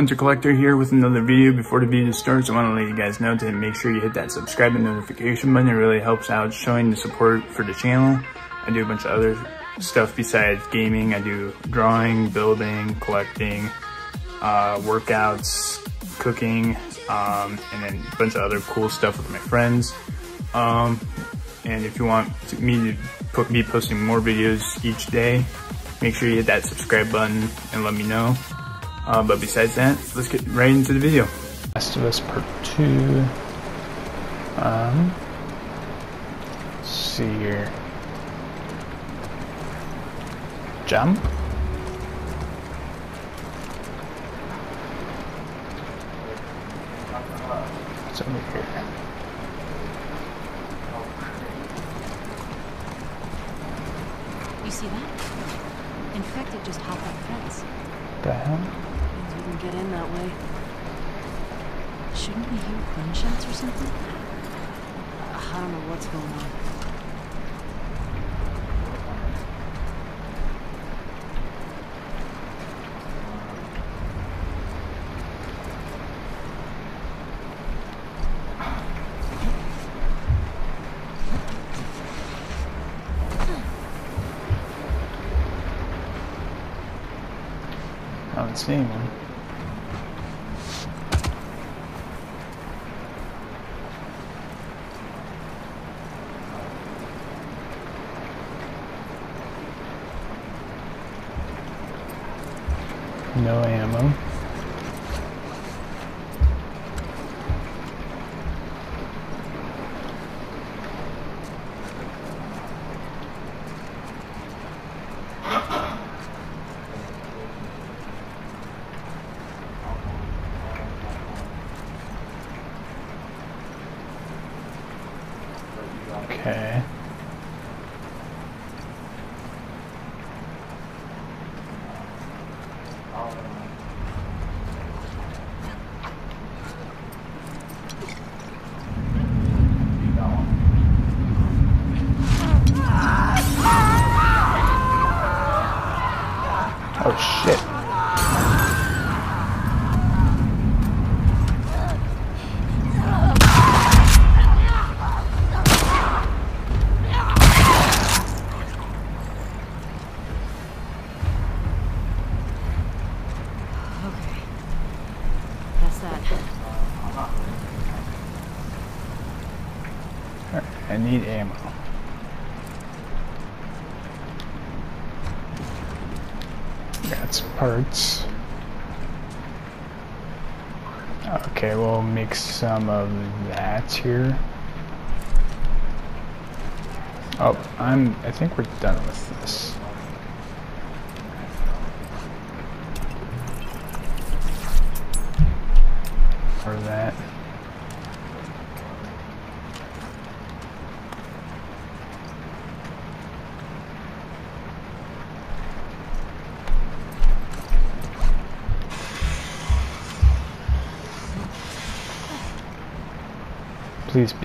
Hunter Collector here with another video. Before the video starts, I want to let you guys know to make sure you hit that subscribe and notification button. It really helps out showing the support for the channel. I do a bunch of other stuff besides gaming. I do drawing, building, collecting, uh, workouts, cooking, um, and then a bunch of other cool stuff with my friends. Um, and if you want me to put, be posting more videos each day, make sure you hit that subscribe button and let me know. Uh, but besides that, let's get right into the video. Last of Us Part 2. Um, let's see here. Jump? What's over here? You see that? Infected just hopped that fence. The hell? Get in that way. Shouldn't we hear gunshots or something? I don't know what's going on. I haven't seen one. No ammo. Okay. Oh shit. Okay. That's that. Alright, I need ammo. Some parts. Okay, we'll make some of that here. Oh, I'm. I think we're done with this.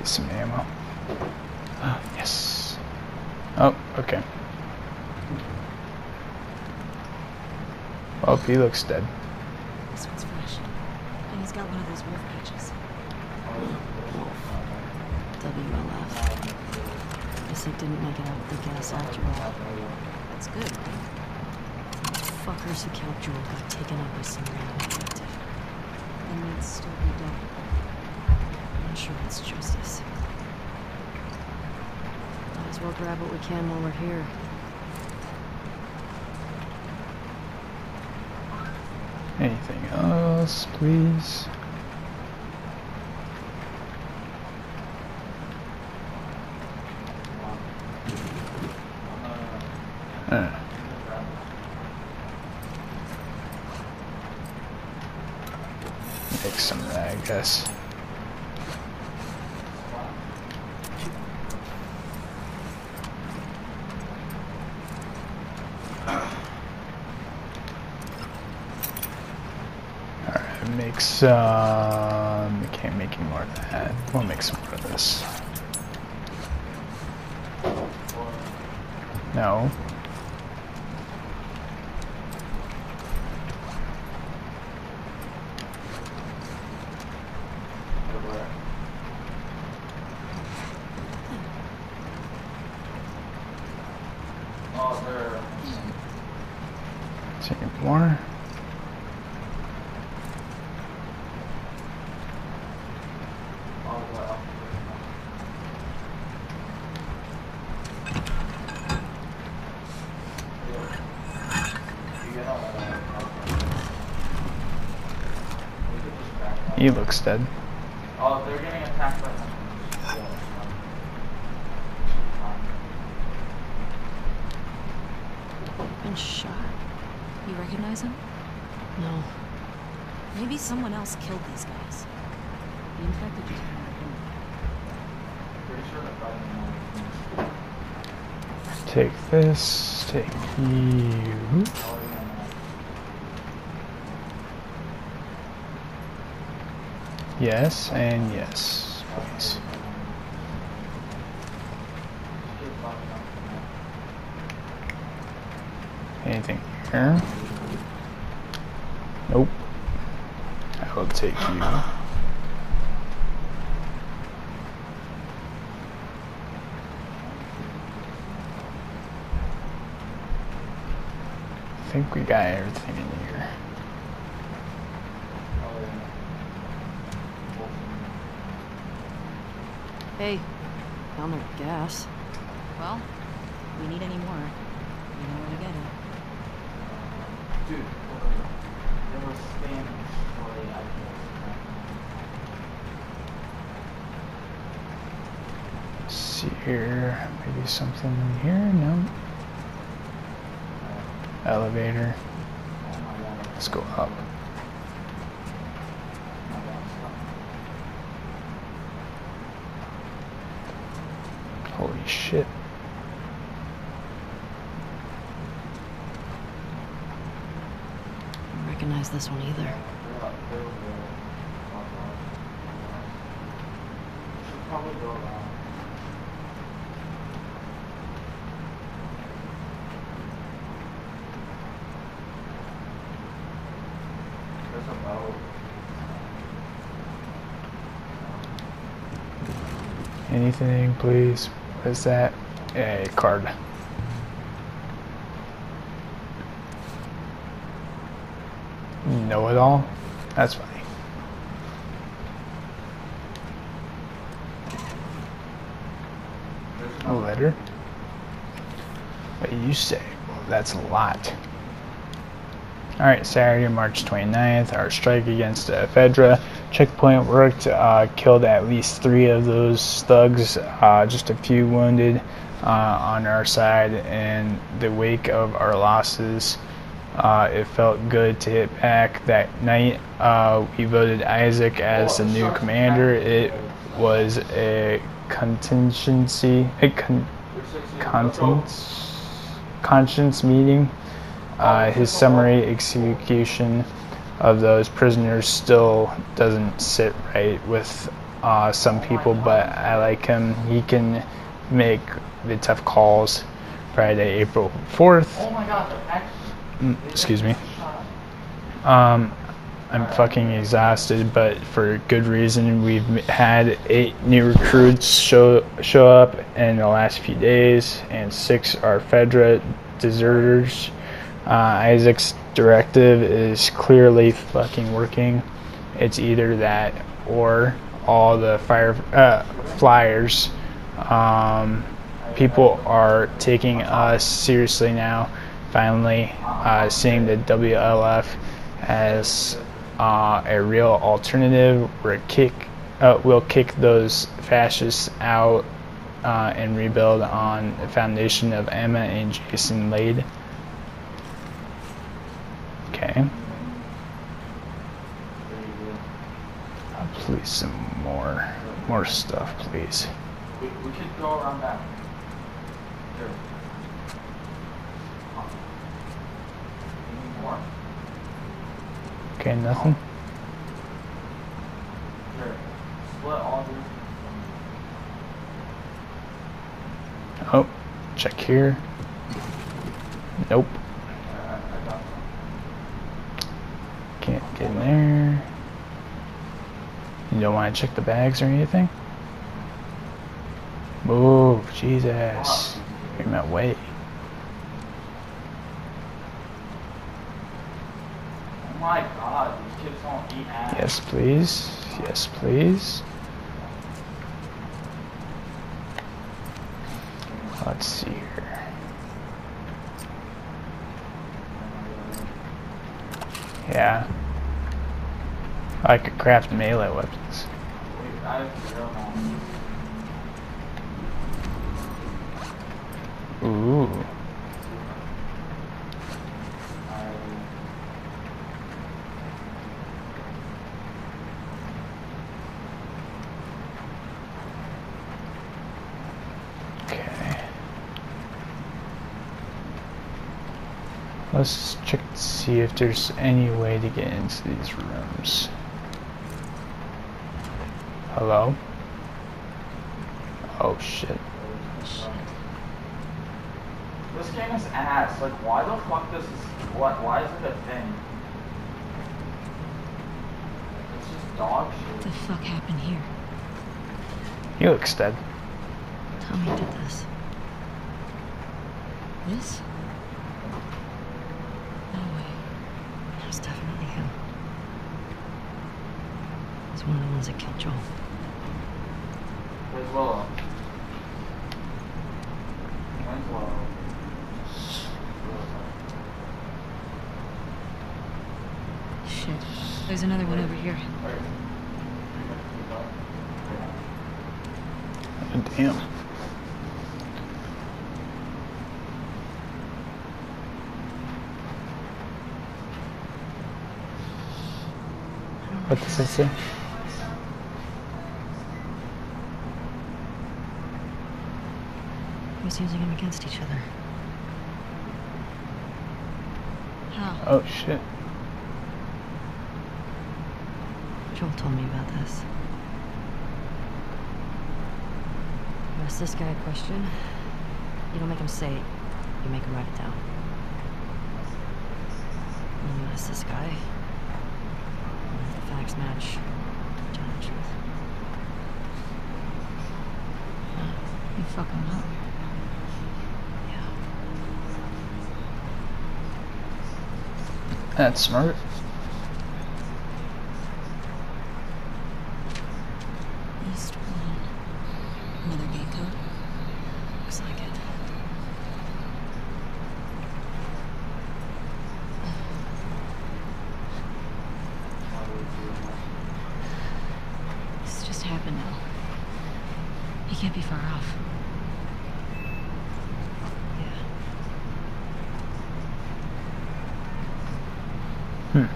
Please be some ammo. Ah, yes. Oh, okay. Oh, he looks dead. This one's fresh. And he's got one of those wolf patches. Wolf. WLF. Guess it didn't make it out with the gas after all. That's good. Those fuckers who killed Joel got taken up by some random detective. They might still be dead. Not sure it's justice. Might as well grab what we can while we're here. Anything else, please? Make some of that, I guess. Alright, Um, we can't make any more of that. We'll make some more of this. No. more. He looks dead. Oh, they're getting attacked by Been shot. You recognize him? No. Maybe someone else killed these guys. The infected just Pretty sure they're fighting Take you. Yes, and yes, please. Anything here? Nope. I will take you. I think we got everything in here. Hey, found their gas. Well, if we need any more. You know where to get it. Dude, there was Spanish for the Let's see here. Maybe something in here? No. Elevator. Let's go up. Holy shit. Don't recognize this one either. Should probably go around. There's a boat. Anything, please? What is that? A card. Know it all? That's funny. A letter? What you say? Well, that's a lot. Alright, Saturday, March 29th, our strike against uh, Fedra. Checkpoint worked, uh, killed at least three of those thugs, uh, just a few wounded uh, on our side. In the wake of our losses, uh, it felt good to hit back that night. Uh, we voted Isaac as the new commander. It was a contingency, a con- conscience, conscience meeting. Uh, his summary execution of those prisoners still doesn't sit right with uh, some people, but I like him. He can make the tough calls. Friday, April 4th. Oh my god, the. Mm, excuse me. Um, I'm fucking exhausted, but for good reason. We've had eight new recruits show show up in the last few days, and six are Fedra deserters. Uh, Isaac's directive is clearly fucking working. It's either that or all the fire uh, flyers. Um, people are taking us seriously now. Finally, uh, seeing the WLF as uh, a real alternative. We're kick, uh, we'll kick those fascists out uh, and rebuild on the foundation of Emma and Jason laid. Okay. Uh, please, some more, more stuff, please. We, we could go around back. Here. More? Okay, nothing. Here. Split all these. Oh, check here. Nope, I, I, I got some. Can't get in there. You don't want to check the bags or anything? Move, Jesus. You're in my way. Oh my god, these kids don't eat ass. Yes, please. Yes, please. Let's see here. Yeah. I could craft melee weapons. Ooh. I- Okay. Let's check to see if there's any way to get into these rooms. Hello? Oh shit. Shit. This game is ass. Like, why the fuck this is. What? Why is it a thing? It's just dog shit. What the fuck happened here? He looks dead. Tommy did this. This? No way. That was definitely him. He's one of the ones that killed Joel. Where's Willow? Where's Willow? Shit. There's another one over here. Damn. Does? Who's using them against each other? How? Oh shit. Joel told me about this. You ask this guy a question, you don't make him say it, you make him write it down. And you ask this guy, facts match. Yeah, you fuck him up. Yeah. That's smart. East one. Another gate code? Looks like it. This just happened now. He can't be far off. Yeah. Hmm.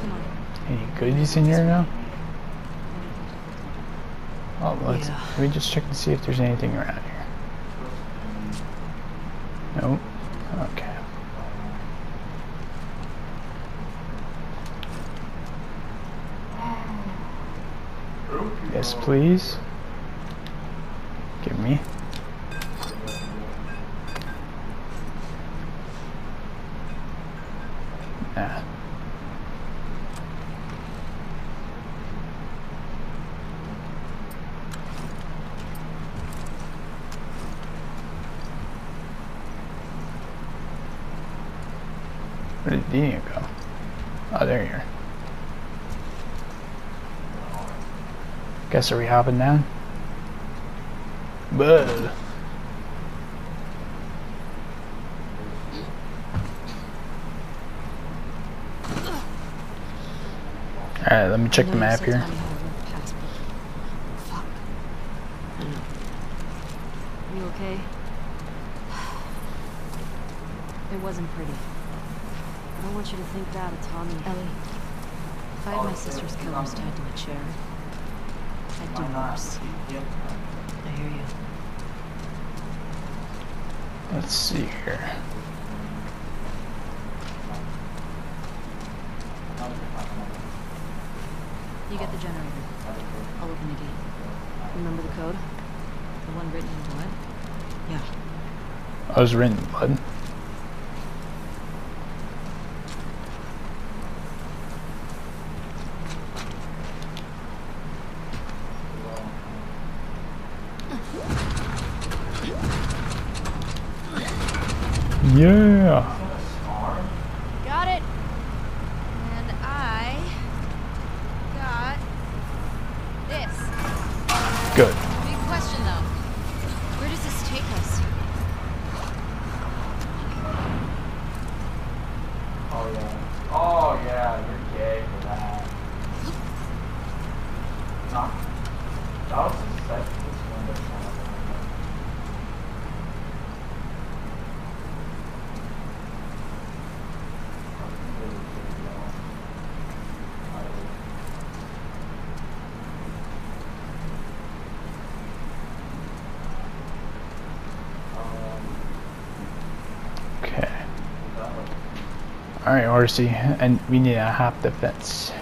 Come on. Any in here now? Oh, let's. Yeah. Let me just check to see if there's anything around here. Nope. Okay. Yes, please. Give me. Ah. Where did Dina go? Oh, there you are. Guess are we hopping down? Bud. Alright, let me check the map here. Tommy had a rough past, but- Fuck. I know. You okay? It wasn't pretty. I don't want you to think that of Tommy. Ellie, if I had my sister's killers tied to a chair, I'd do not? worse. Yep. I hear you. Let's see here. You get the generator. I'll open the gate. Remember the code? The one written in blood? Yeah. I was written in blood. Yeah. Got it. And I got this. Good. Big question though. Where does this take us? Oh yeah. Oh yeah, you're gay for that. Nah. That was the sexiest one that's not up there. Okay. Alright, Horsey. And we need to hop the fence.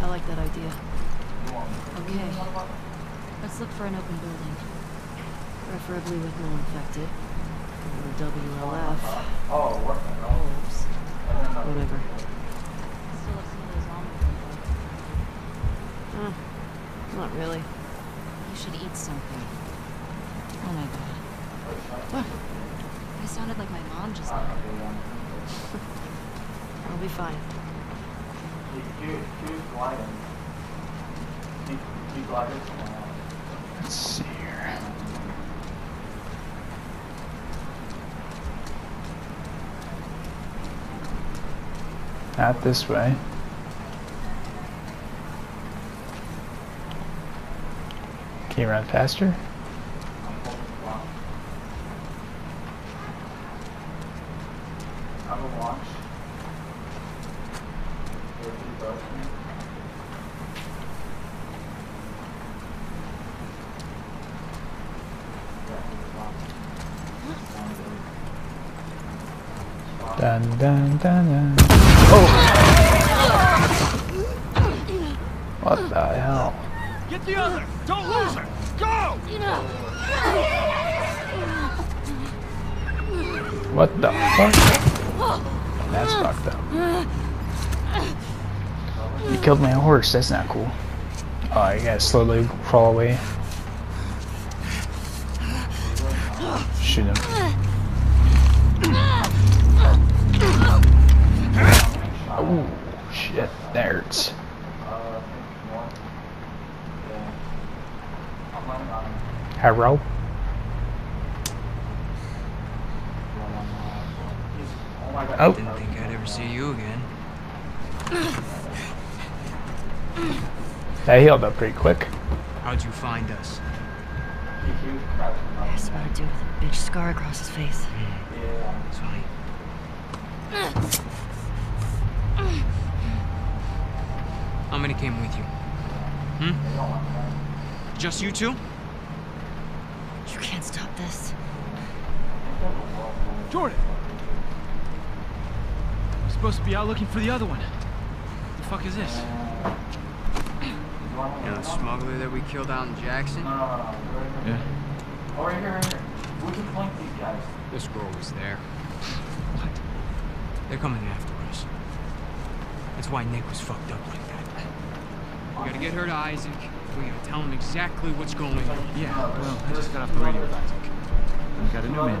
I like that idea. Okay. Let's look for an open building. Preferably with no infected. The WLF. Oh, what the hell? Wolves. Whatever. Still have some of those almond Uh, not really. You should eat something. Oh my god. What? I sounded like my mom just now. I'll be fine. Let's see here. Not this way. Can you run faster? I will watch. Go to the bathroom. Dun dun. Oh! What the hell? Get the other! Don't lose her! Go! What the fuck? That's fucked up. You killed my horse, that's not cool. Oh, I gotta slowly crawl away. That healed up pretty quick. How'd you find us? That's about a dude with a bitch scar across his face. It's funny. How many came with you? Hmm? Just you two? You can't stop this. Jordan! We're supposed to be out looking for the other one. The fuck is this? You the smuggler that we killed out in Jackson? Yeah. Oh, right here, right here. We can flank these guys. This girl was there. What? They're coming after us. That's why Nick was fucked up like that. We gotta get her to Isaac. We gotta tell him exactly what's going on. Yeah, well, I just got off the radio with Isaac. We got a new man.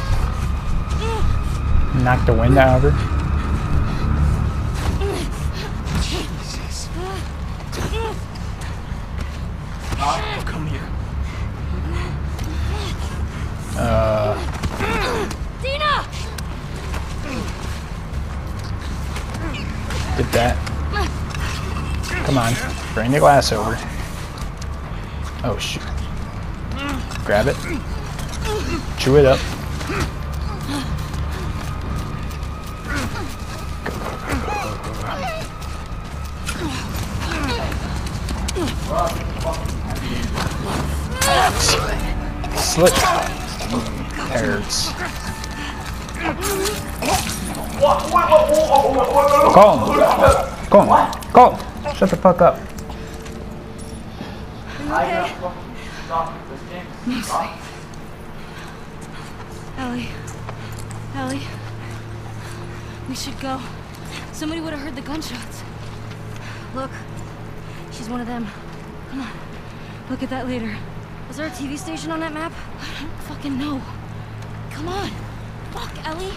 Knock the wind out of her. Jesus. Come here. Uh, Dina! get that. Come on, bring the glass over. Oh shoot. Grab it. Chew it up. Slit. Hurts. Him. Call him. Shut the fuck up. Ellie. Ellie. We should go. Somebody would have heard the gunshots. Look. She's one of them. Come on. Look at that later. Was there a TV station on that map? Fucking know. Come on. Fuck, Ellie.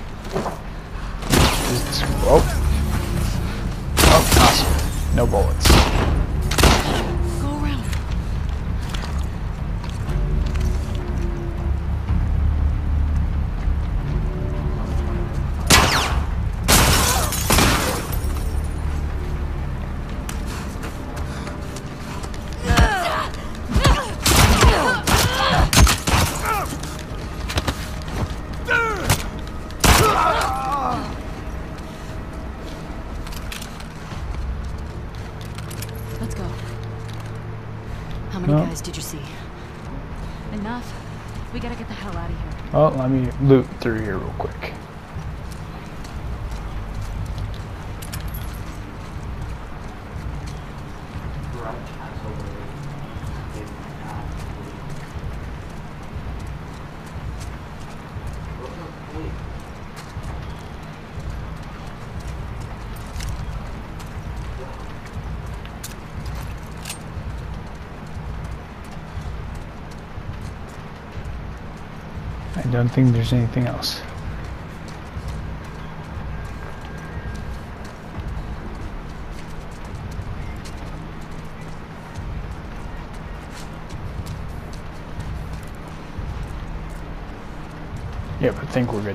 Oh. Oh, awesome. No bullets. Loot through here real quick. I don't think there's anything else. Yep, I think we're good.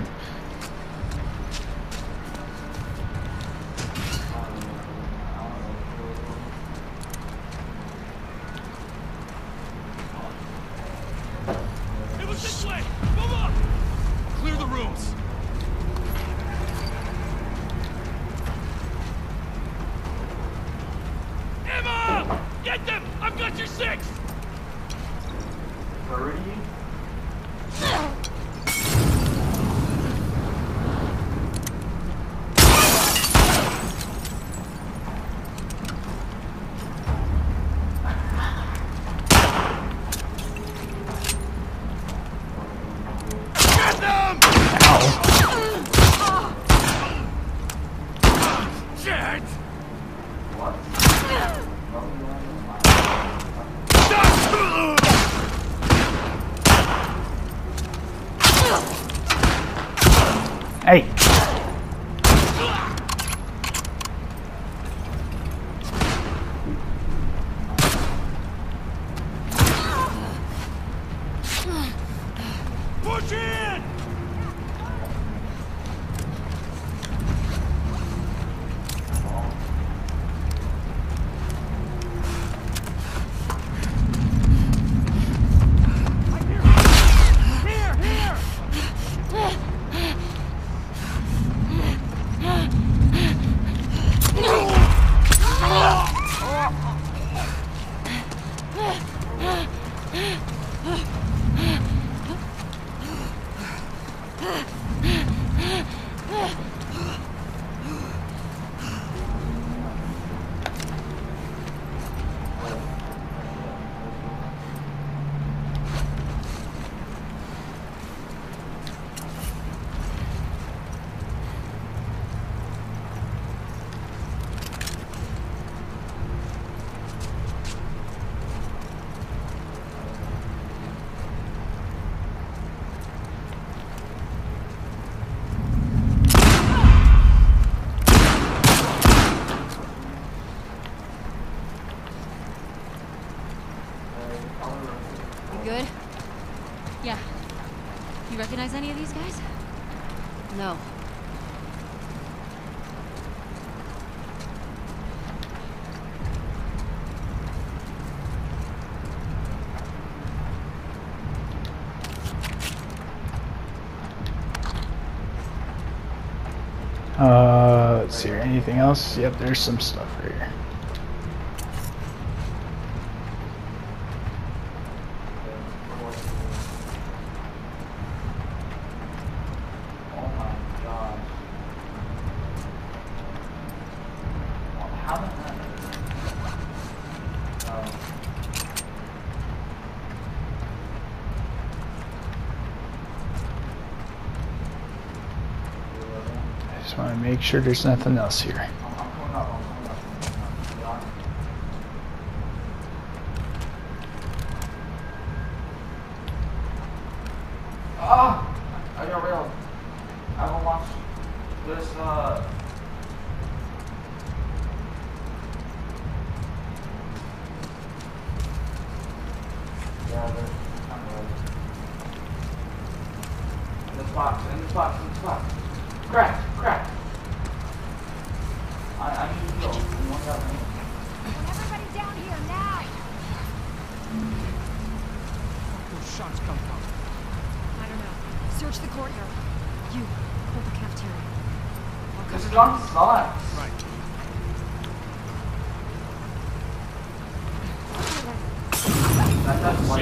Else? Yep, there's some stuff sure there's nothing else here. It's not smart. Right. That's not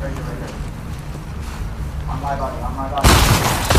Right here, right here. I'm my body, I'm my body.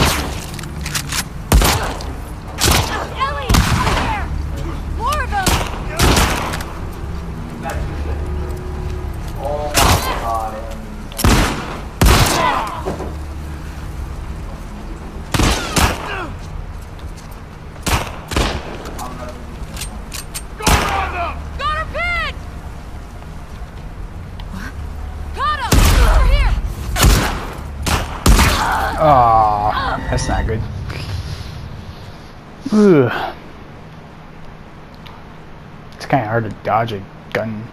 hard to dodge a gun.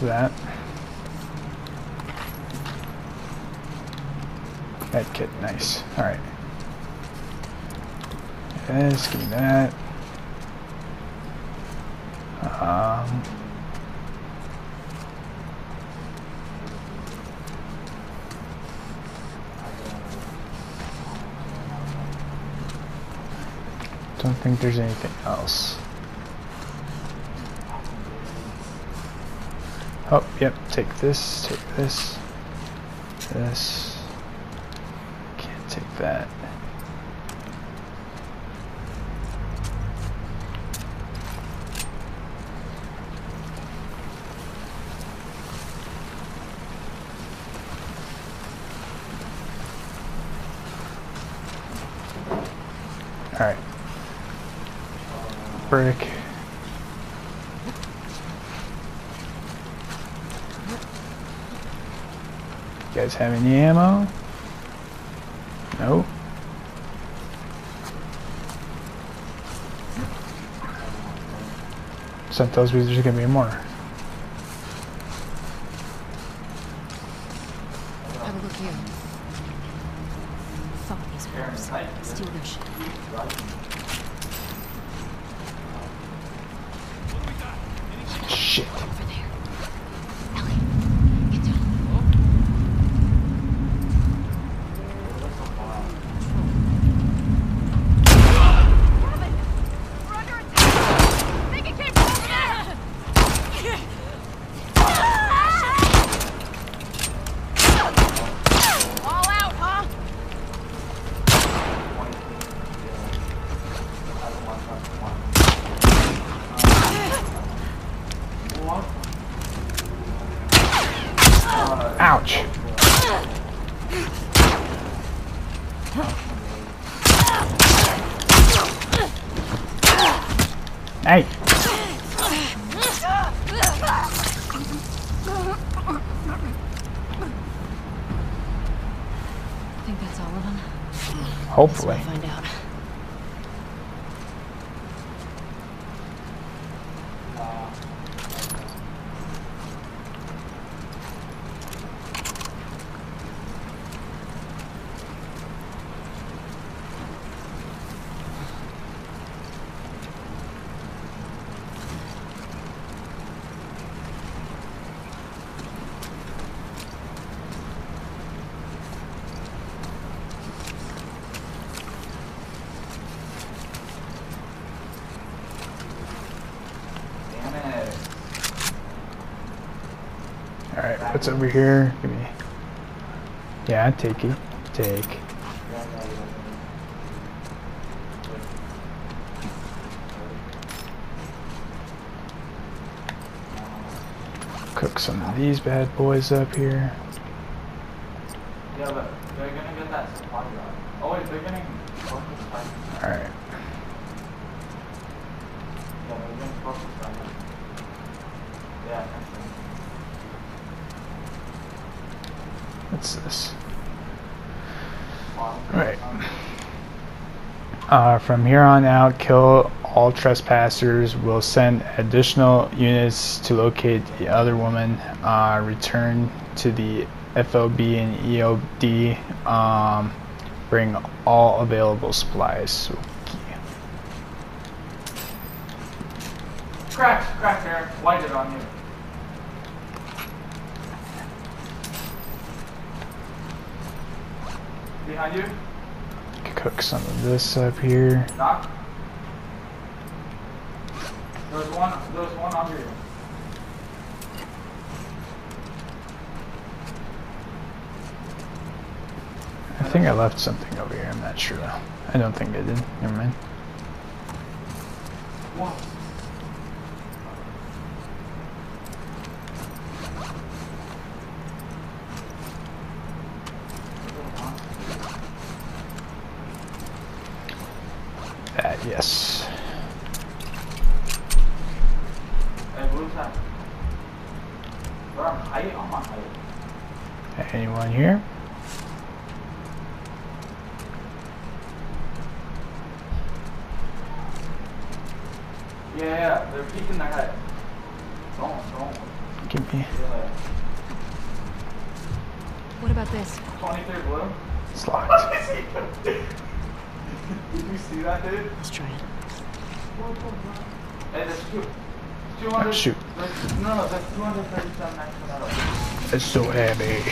That. that. Med kit, nice. Alright. Yes, give me that. Um, don't think there's anything else. Yep, take this, take this, this. have any ammo? No. Sent those bees, there's gonna be more. Hopefully. Let's find out. Damn it. Over here? Give me. Yeah, take it. Take. Cook some of these bad boys up here. Yeah, but they're gonna get that supply drop. Oh wait, they're getting focus by. Alright. Yeah, they're getting focus by. Yeah, actually. What's this? Wow. Right. Uh, from here on out, kill all trespassers. We'll send additional units to locate the other woman. Uh, return to the FOB and EOD. Um, bring all available supplies. Okay. Cracked, cracked there. Lighted on you. Behind you. Cook some of this up here. Knock. There's one. There's one under you. I think I left something over here. I'm not sure though. I don't think I did. Never mind. One. That yes. Hey, blue side. We're on height. I'm on height. Anyone here? Yeah, yeah. They're peeking their head. Don't, don't. Give me Yeah. What about this? 23 blue. it's locked. Did you see that, dude? Let's try it. Hey, there's two. 200. Oh, shoot. there's- No, no, there's 237 next to that. It's so heavy.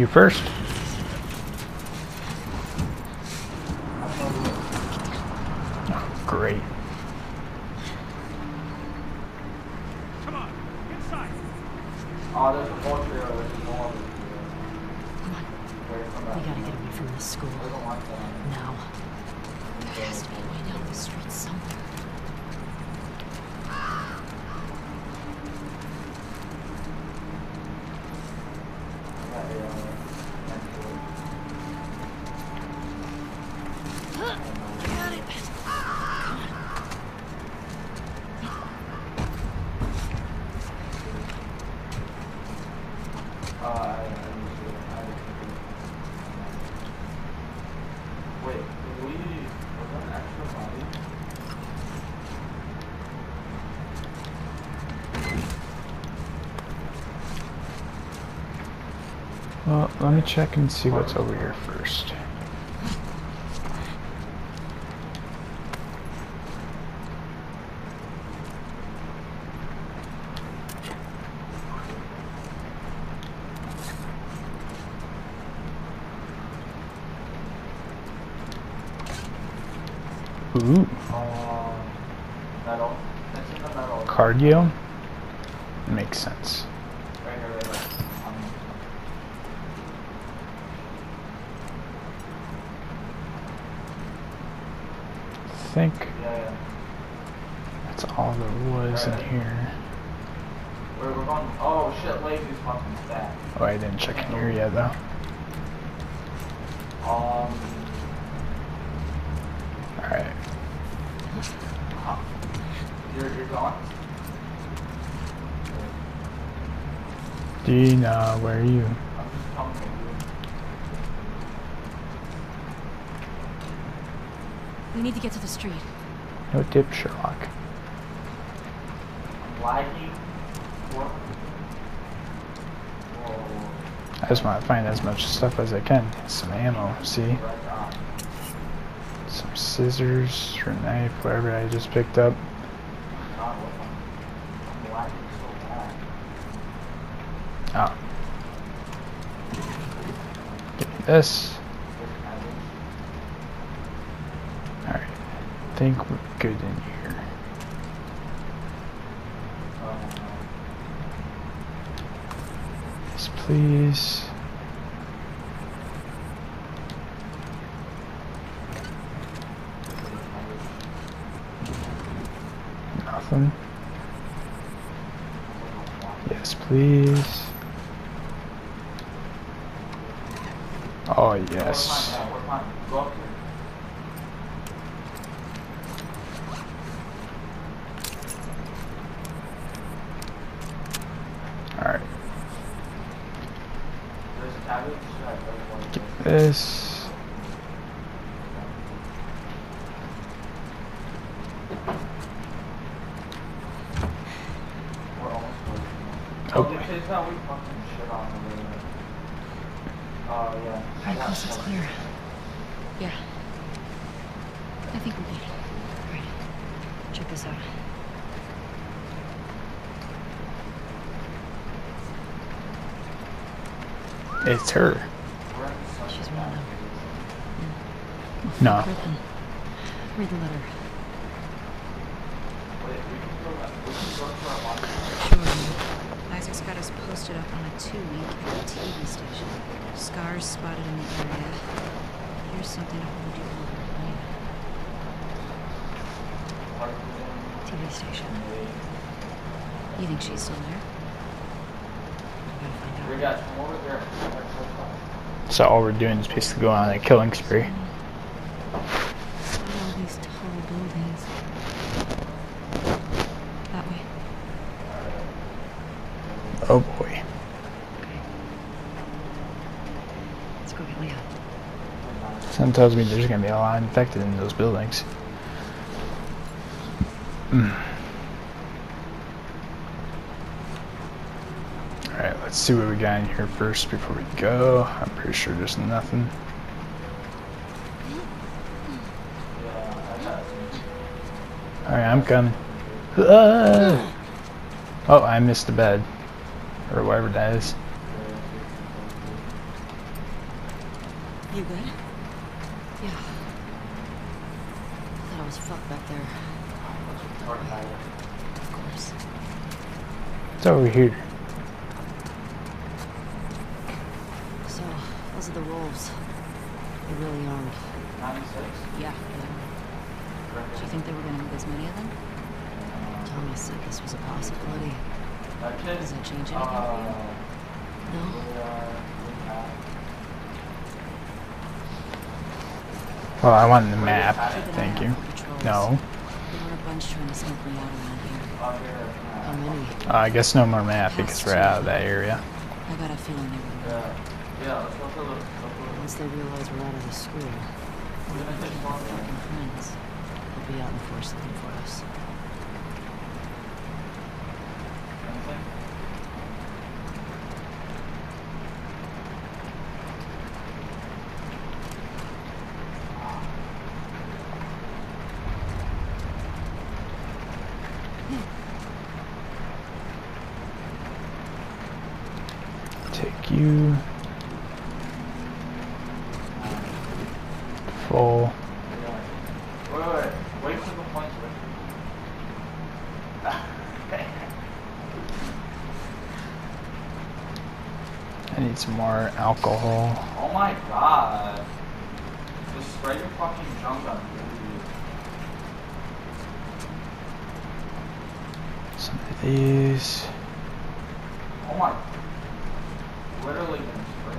You first. Oh, great. Come on, inside. Oh, there's a vulture. There's a wall. Come on. Wait, come back. We gotta get away from this school. I don't want that. Now. There has to be a way down the street somewhere. Yeah, yeah, yeah. Next to it. Got it. Uh, I, I used to, I used to do. Wait, did we, was that an extra body? Well, let me check and see what's over here first. Ooh, Um, metal. It's in the metal. cardio? Makes sense. Right here, right here. Um, I think yeah, yeah. that's all there was in here. We're, we're going, oh shit, lazy's fucking fat. Oh, I didn't check in here yet though. Um, Alright. Dina, where are you? I'm just coming with you. We need to get to the street. No dip, Sherlock. I'm lagging. What? Whoa. I just want to find as much stuff as I can. Some ammo, see? Some scissors or knife, whatever I just picked up. God, what the- I'm lagging so bad. Oh. Give me this. Alright. I think we're good in here. Yes, please. Nothing. Yes, please. Oh, yes. Where's mine? Go up here. Alright. There's a cabbage. I don't want to go. This. We're almost close. Oh, Oh, boy. the kids that we fucking shit on the way there. Oh, yeah. Alright, Yeah, coast is so- clear. Yeah. I think we're good. Alright. Check this out. It's her. We're in the sun. She's one of them. No. Griffin. Read the letter. Wait, we can go back. We can go to our lunch. Sure. Isaac's got us posted up on a two-week at a TV station. Scars spotted in the area. Here's something to hold you over. TV station. You think she's still there? I gotta find We got some over there. So all we're doing is basically going on a killing spree. Look at all these tall buildings. That way. Oh boy. Let's go get Leah. Something tells me there's gonna be a lot infected in those buildings. Mm. Alright, let's see what we got in here first before we go. I'm pretty sure there's nothing. Alright, I'm coming. Ah! Oh, I missed the bed. Or whatever that is. You good? Yeah. Thought I was fucked back there. Of course. It's over here. So, those are the wolves. They really armed. 96? Yeah. yeah. Do you think they were gonna move as many of them? Tommy said this was a possibility. That? Does that change anything for you? Uh, No? we, uh, we have- Well, I want the map. Keep an eye Thank you. No. There were a bunch trying to smoke me out around here. How many? Uh, I guess no more map because we're out of that area. I got a feeling they were. Yeah, yeah, Once they realize we're out of the school, we're friends, they'll be out in force looking for us. Anything? Take you. Full. Yeah. Wait, wait, wait, wait for the points, wait. I need some more alcohol. Oh my god. Just spray your fucking junk on me. Some of these. Oh my. Literally gonna spray.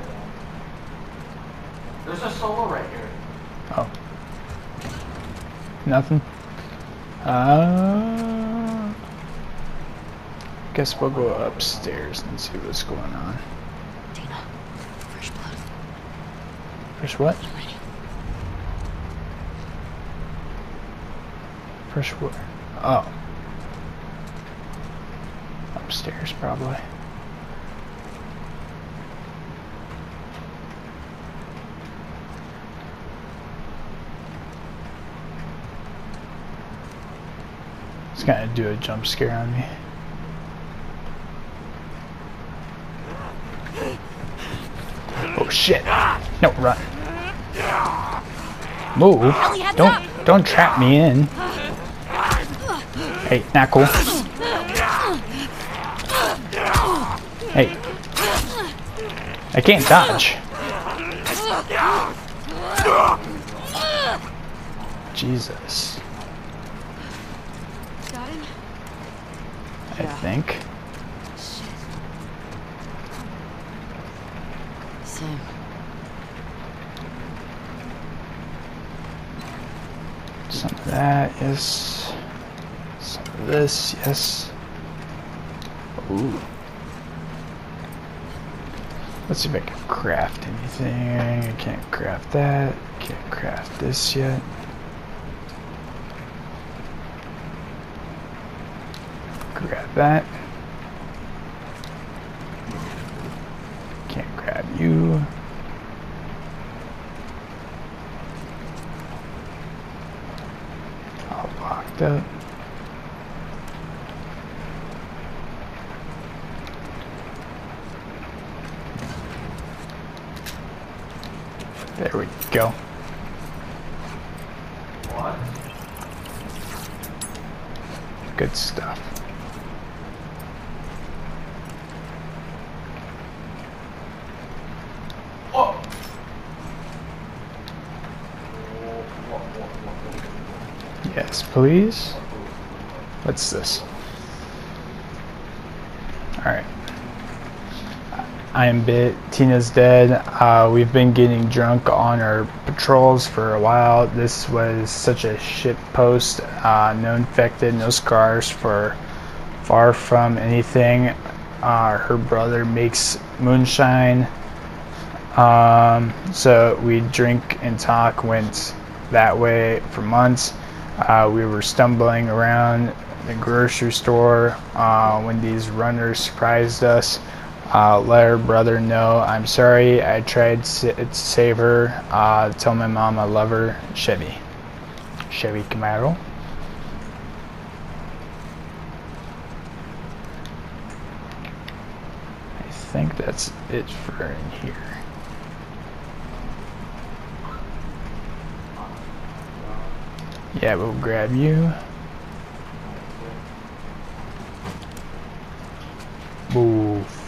There's a solo right here. Oh. Nothing. Uh. guess we'll go upstairs and see what's going on. Dina, fresh blood. Fresh what? Fresh what? Oh. Upstairs, probably. It's gonna do a jump scare on me. Oh shit! No, run. Move. Don't don't trap me in. Hey, cool. Hey. I can't dodge. Jesus. Got him? I think. Same. Some of that, yes. Some of this, yes. Ooh. Let's see if I can craft anything. I can't craft that. Can't craft this yet. Grab that. Can't grab you. All locked up. There we go. What? Good stuff. Oh! Yes, please. What's this? Alright. I am bit. Tina's dead. Uh, we've been getting drunk on our patrols for a while. This was such a shit post. Uh, no infected, no scars for far from anything. Uh, her brother makes moonshine. Um, so we drink and talk went that way for months. Uh, we were stumbling around the grocery store uh, when these runners surprised us. Uh, let her brother know I'm sorry. I tried to save her. Uh, tell my mom I love her. Chevy. Chevy Camaro. I think that's it for in here. Yeah, we'll grab you. Move.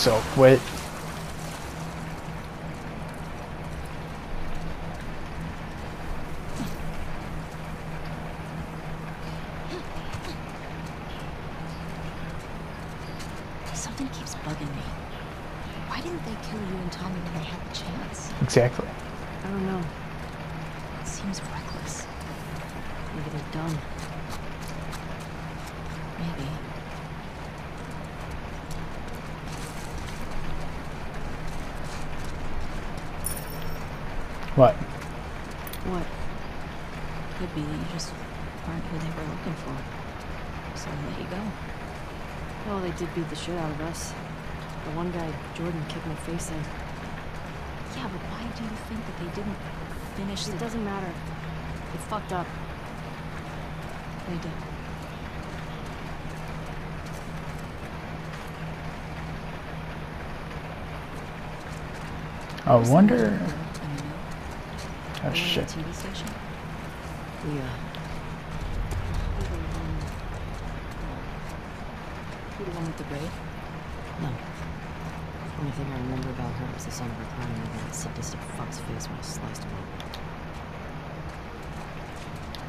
Get myself wet. Something keeps bugging me. Why didn't they kill you and Tommy when they had the chance? Exactly. I don't know. It seems reckless. Maybe they're dumb. Maybe. What? What? Could be that you just aren't who they were looking for. So they let you go. Oh, they did beat the shit out of us. The one guy, Jordan, kicked my face in. Yeah, but why do you think that they didn't finish It doesn't matter. It fucked up. They did. I wonder. I. Oh The shit. TV station? Yeah. Who the one with the braid? No. Only thing I remember about her was the sound of her crying and that sadistic fuck's face when I sliced him up.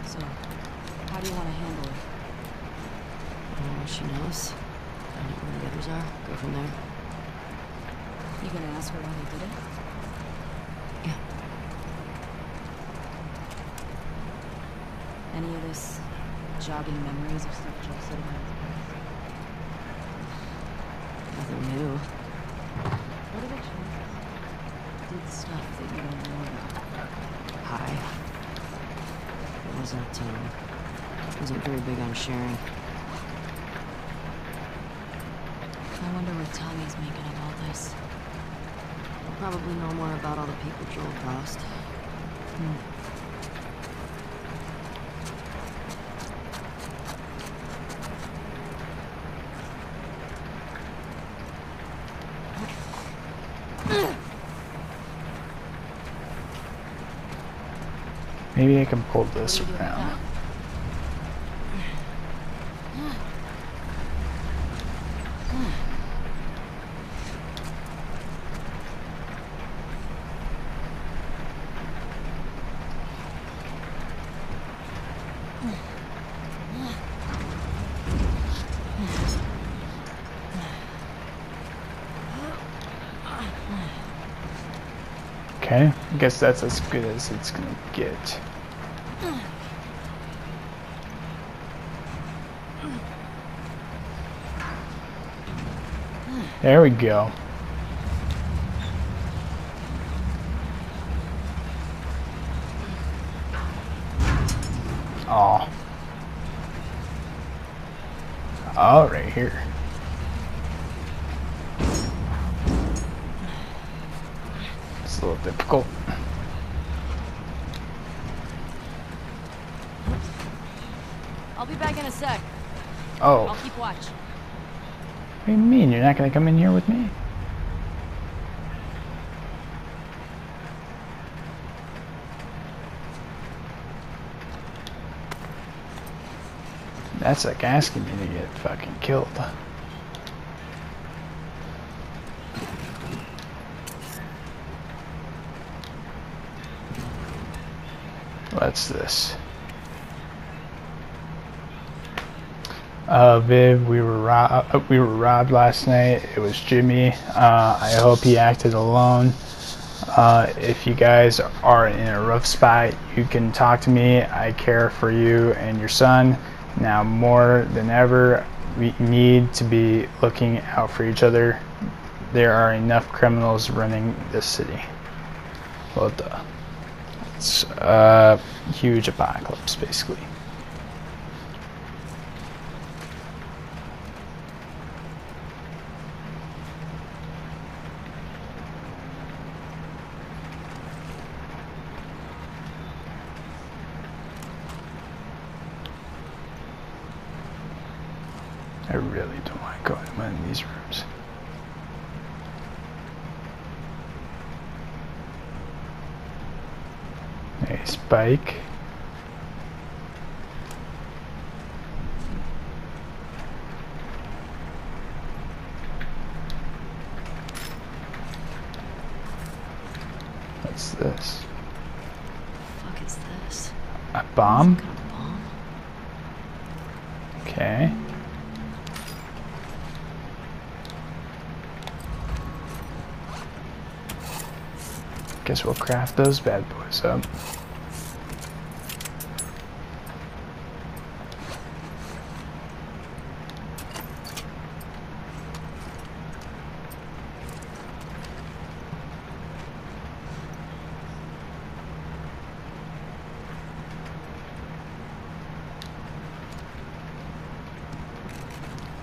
So, how do you want to handle it? Oh, she knows. Find out where the others are. Go from there. You gonna ask her why they did it? Yeah. Any of this jogging memories of stuff Joel said about his past? Nothing new. What are the chances? Did stuff that you don't know about. Hi. It wasn't, um, wasn't very big on sharing. I wonder what Tommy's making of all this. I'll probably know more about all the people Joel crossed. Maybe I can pull this around. Okay, I guess that's as good as it's gonna get. There we go. Aw. Oh, right here. It's a little difficult. I'll be back in a sec. Oh, I'll keep watch. what do you not gonna come in here with me? That's like asking me to get fucking killed. What's this? Uh, Viv, we were rob- we were robbed last night. It was Jimmy. Uh, I hope he acted alone. Uh, if you guys are in a rough spot, you can talk to me. I care for you and your son. Now more than ever, we need to be looking out for each other. There are enough criminals running this city. Well, duh. It's a huge apocalypse, basically. I really don't want to go in one of these rooms. Hey, Spike. What's this? fuck is this? A bomb? Some kind of bomb? Okay. Guess we'll craft those bad boys up.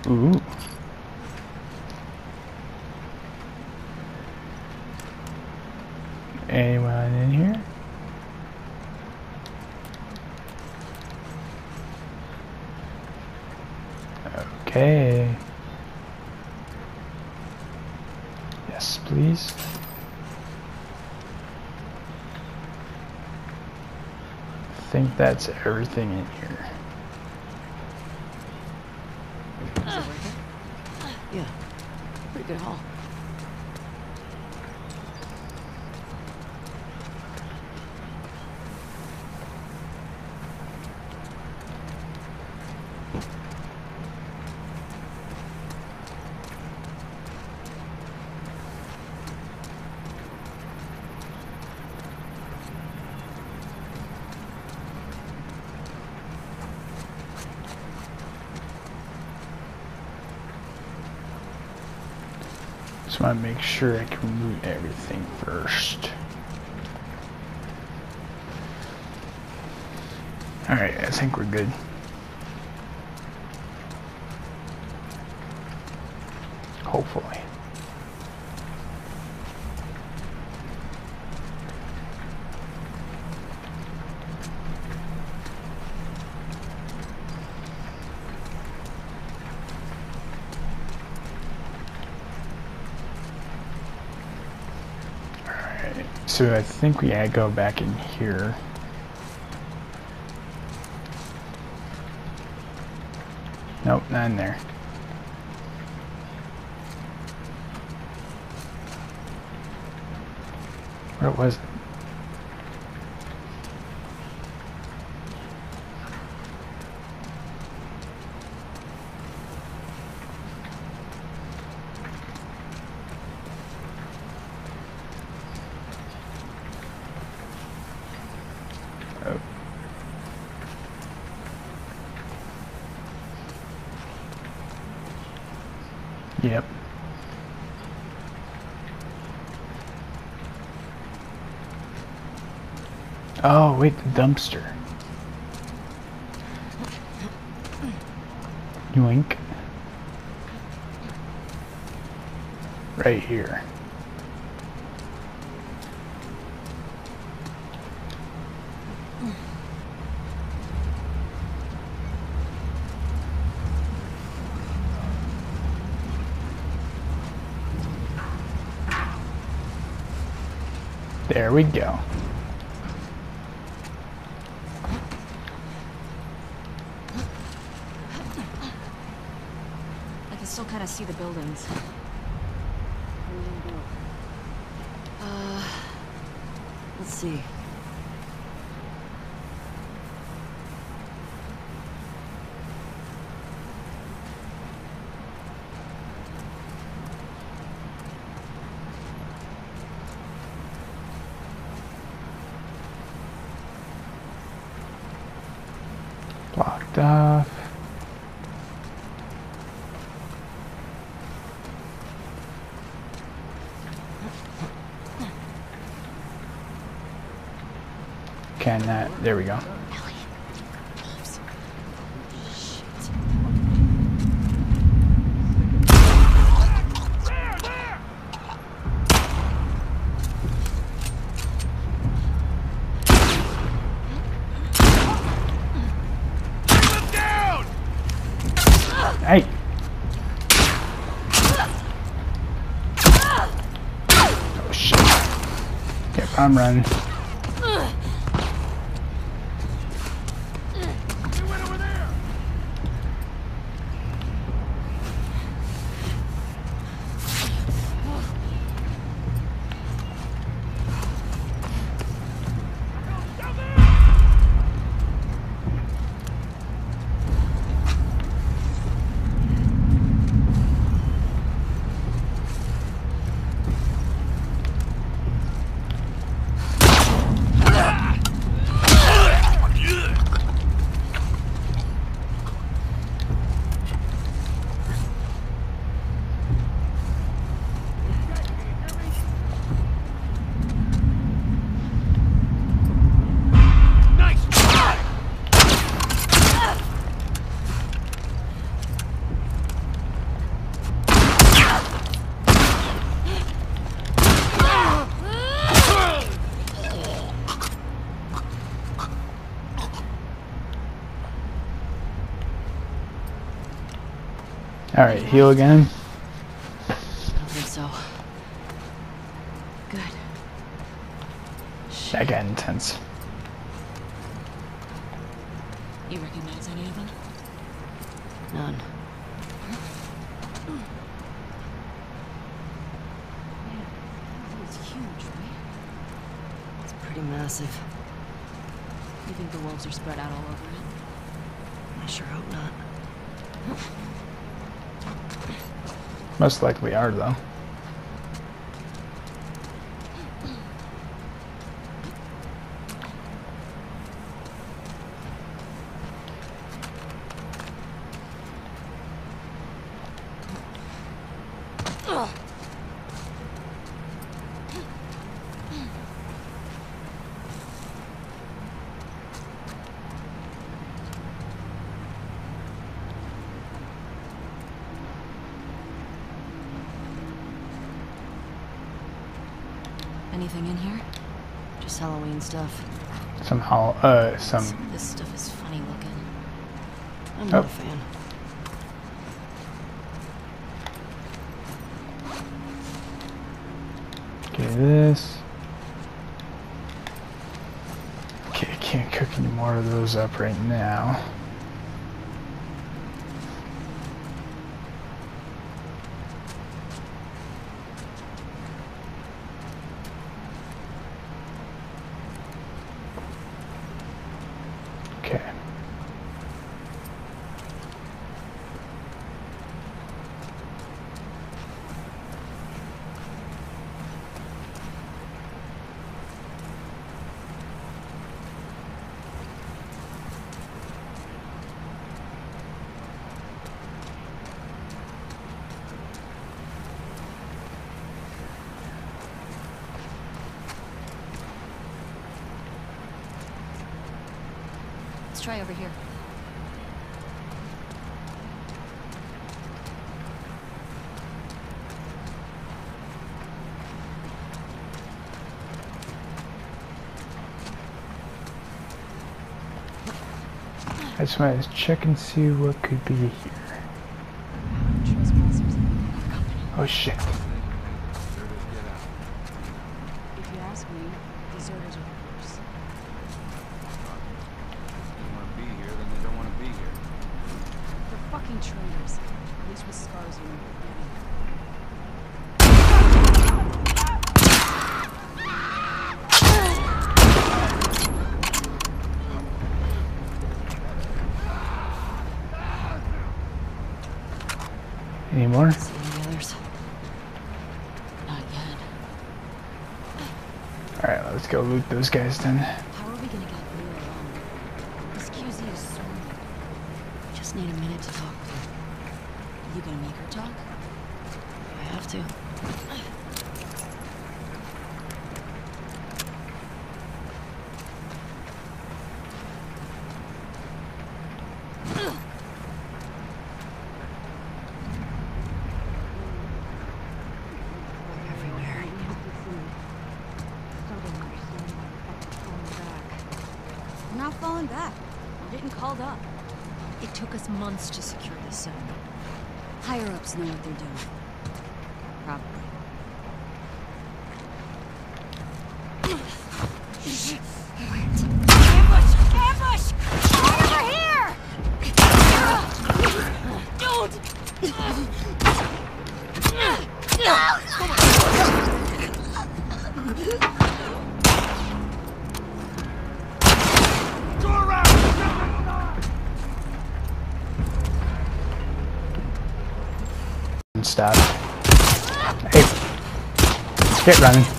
Ooh. Anyone in here? Okay. Yes, please. I think that's everything in here. Yeah. Pretty good haul. Just want to make sure I can loot everything first. Alright, I think we're good. Hopefully. Alright, so I think we go back in here. Nope, not in there. Where was it? Yep. Oh, wait, the dumpster. Yoink. Right here. There we go. I can still kind of see the buildings. Uh, let's see. Blocked off. Can that? There we go. Hey! Oh shit. Yep, I'm running. Alright, heal again. Most likely are, though. Halloween stuff. Somehow, uh, some. some this stuff is funny looking. I'm oh. not a oh. fan. Okay, this. Okay, I can't cook any more of those up right now. just want to check and see what could be here. Oh shit. those guys then. Get running.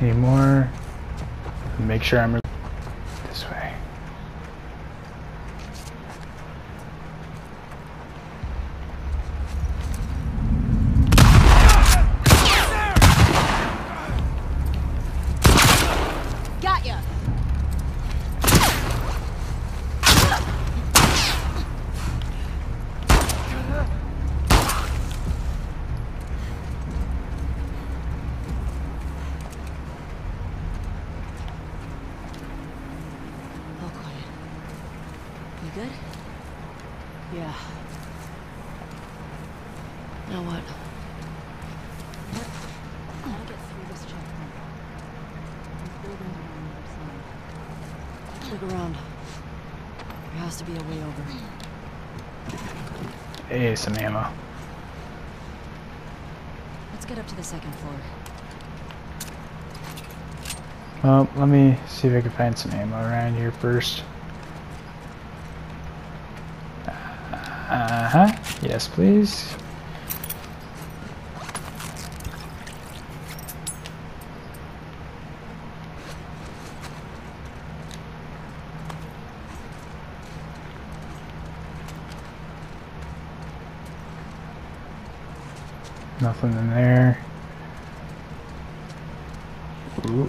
Any more? Make sure I'm this way. Got ya! All quiet. You good? Yeah. Now what? Gotta get through this checkpoint. These buildings are on the other side. Look around. There has to be a way over. Hey, some ammo. Let's get up to the second floor. Well, let me see if I can find some ammo around here first. Uh huh. Yes, please. Nothing in there. Ooh.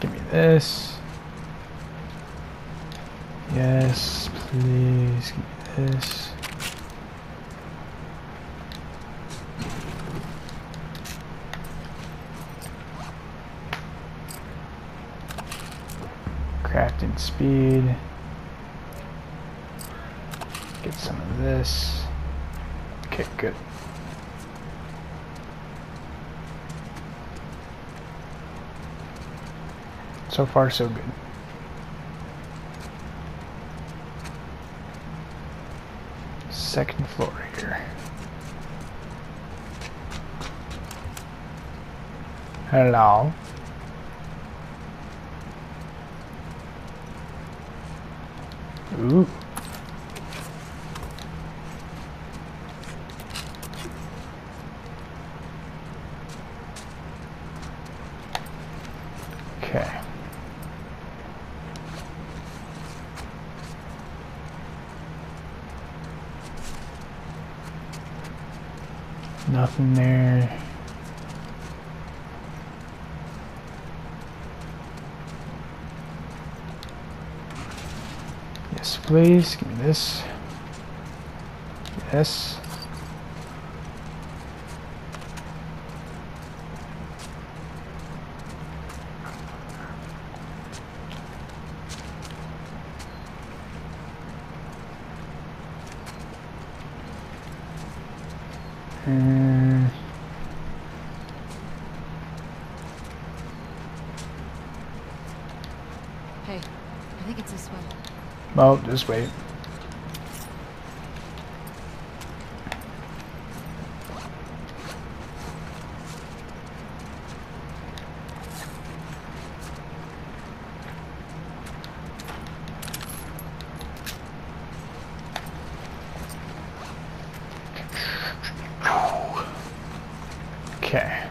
Give me this. Yes, please. Give me this. Crafting speed. Get some of this. Okay, good. So far, so good. Second floor here. Hello. Ooh. Okay. Nothing there. Yes, please. Give me this. Yes. And Hey, I think it's this way. Well, just wait. Okay.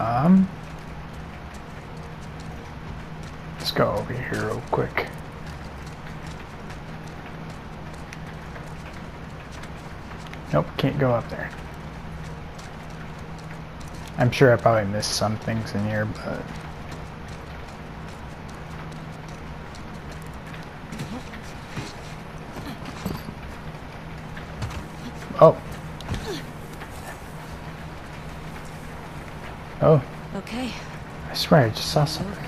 Um. Let's go over here real quick. Nope, can't go up there. I'm sure I probably missed some things in here, but... Oh. Oh, Okay. I swear I just saw something.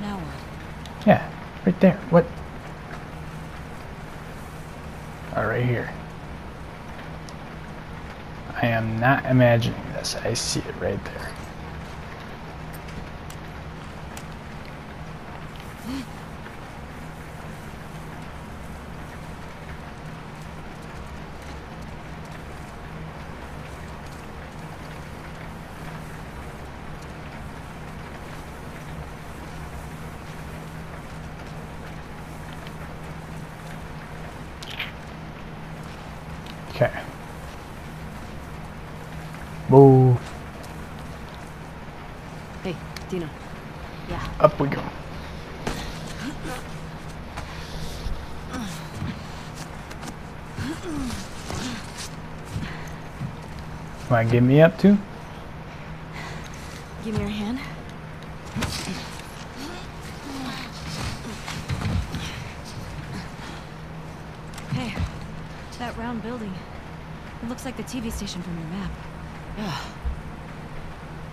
Now what? Yeah, right there. What? Oh, right here. I am not imagining this. I see it right there. Move. Hey, Dina. Yeah. Up we go. Want to get me up too? Give me your hand. Hey, that round building. It looks like the TV station from your map. Yeah.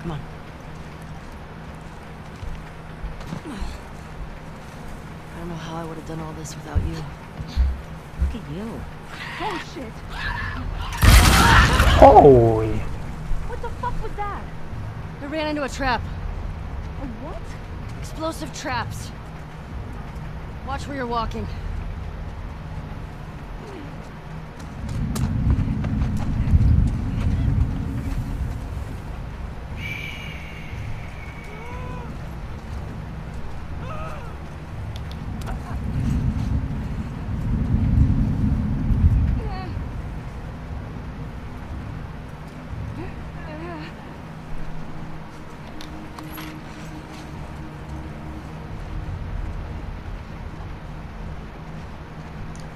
Come on. I don't know how I would have done all this without you. Look at you. Oh shit! Holy. What the fuck was that? I ran into a trap. A what? Explosive traps. Watch where you're walking.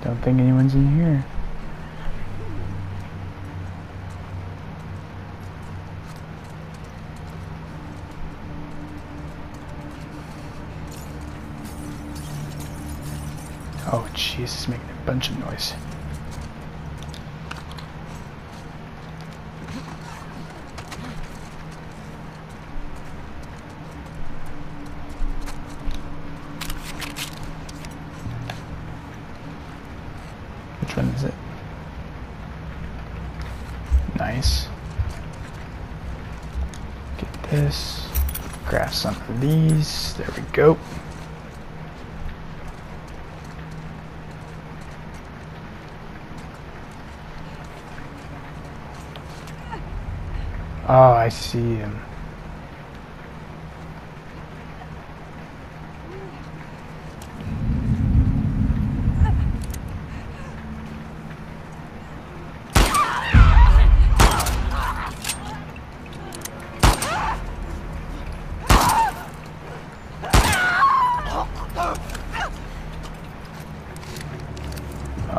Don't think anyone's in here. Oh, Jesus, making a bunch of noise. Which one is it? Nice. Get this. Grab some of these. There we go. Oh, I see him.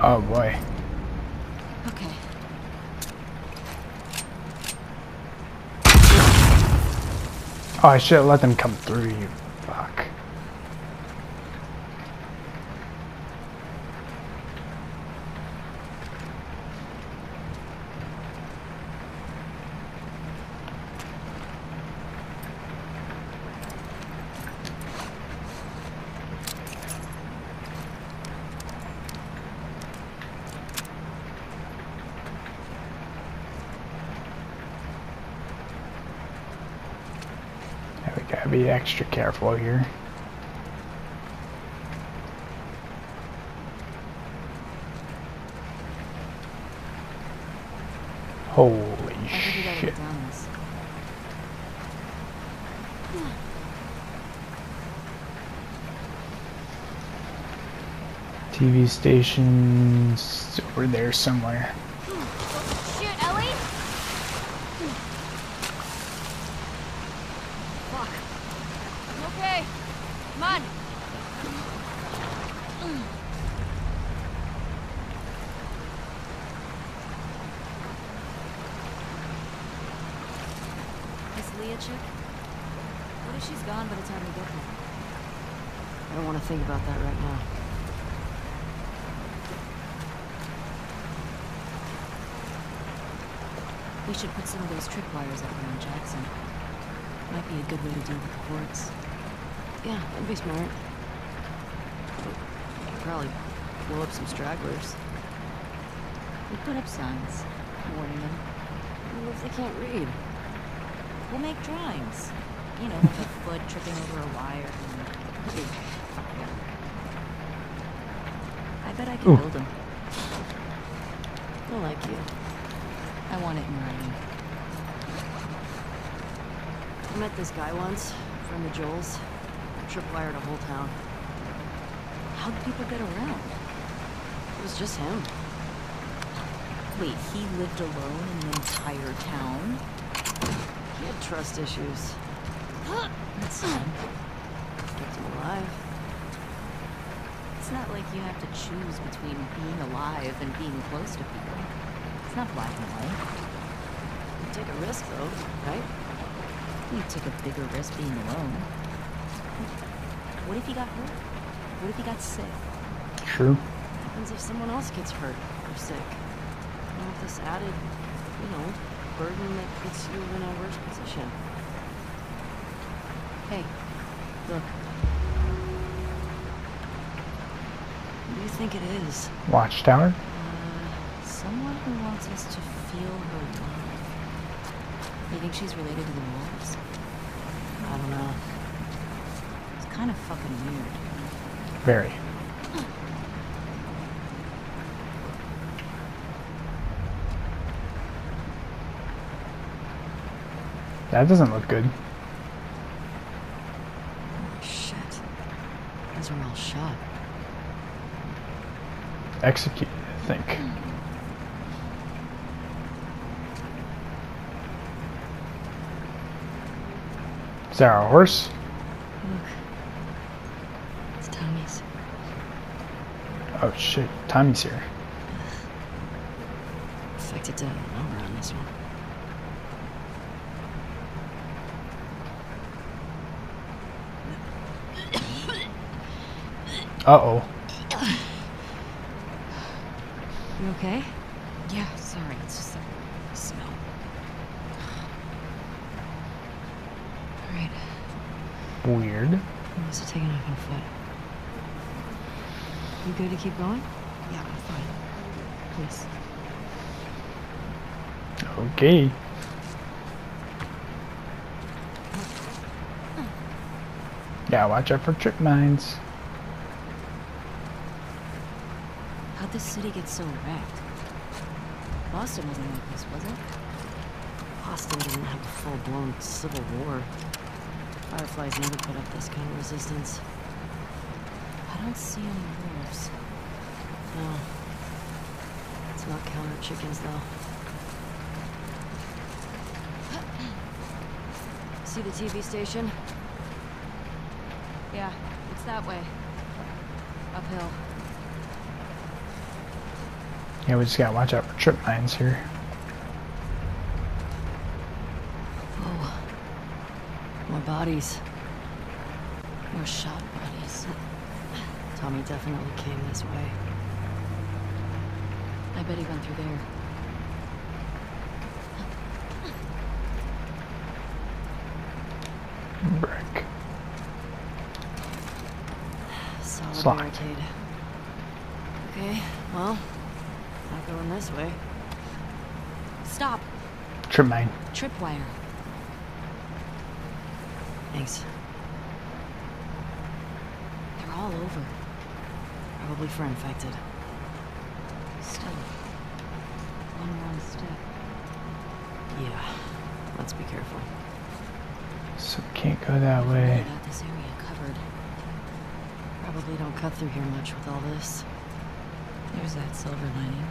Oh boy. Okay. Oh, I should have let them come through you. Fuck. Yeah, we gotta be extra careful here. Holy I think we gotta shit. get down this. TV stations over there somewhere. Shit, Ellie! Fuck. I'm okay. Come on. This Leah chick? What if she's gone by the time we get there? I don't want to think about that right now. We should put some of those tripwires up around Jackson. Might be a good way to deal with the hordes. Yeah, that'd be smart. Probably blow up some stragglers. We put up signs, warning them. What if they can't read? We'll make drawings. You know, like a foot tripping over a wire. And... I bet I can Ooh. build them. They'll like you. I want it in writing. I met this guy once, from the Joels. Tripwired a whole town. How did people get around? It was just him. Wait, he lived alone in an entire town? He had trust issues. That's sad. Kept him alive. It's not like you have to choose between being alive and being close to people. It's not black and white. You take a risk, though, right? You take a bigger risk being alone. What if he got hurt? What if he got sick? True. What happens if someone else gets hurt or sick? And know, this added, you know, burden that puts you in a worse position. Hey, look. What do you think it is? Watchtower. Uh, someone who wants us to feel her love. You think she's related to the wolves? I don't know. Kind of fucking weird. Very. That doesn't look good. Oh, shit. Those were all shot. Execute, I think. Is that our horse? Look. It's Tommy's. Oh shit, Tommy's here. Affected to number on this one. Uh oh. You okay? Yeah, sorry, it's just a smell. Alright. Weird. You must have taken off on foot. You good to keep going? Yeah, I'm fine. Please. Okay. Yeah, watch out for trip mines. How'd this city get so wrecked? Boston wasn't like this, was it? Boston didn't have a full-blown civil war. Fireflies never put up this kind of resistance. I don't see any wolves. No. It's not counter chickens, though. See the TV station? Yeah, it's that way. Uphill. Yeah, we just gotta watch out for trip mines here. Oh. More bodies. More shot bodies. Tommy definitely came this way. Bet he went through there. Brick. Solid locked. barricade. Okay, well, not going this way. Stop! Trip mine. Tripwire. Thanks. They're all over. Probably for infected. Still. One wrong step. Yeah, let's be careful. So we can't go that way. Got this area covered. Probably don't cut through here much with all this. There's that silver lining.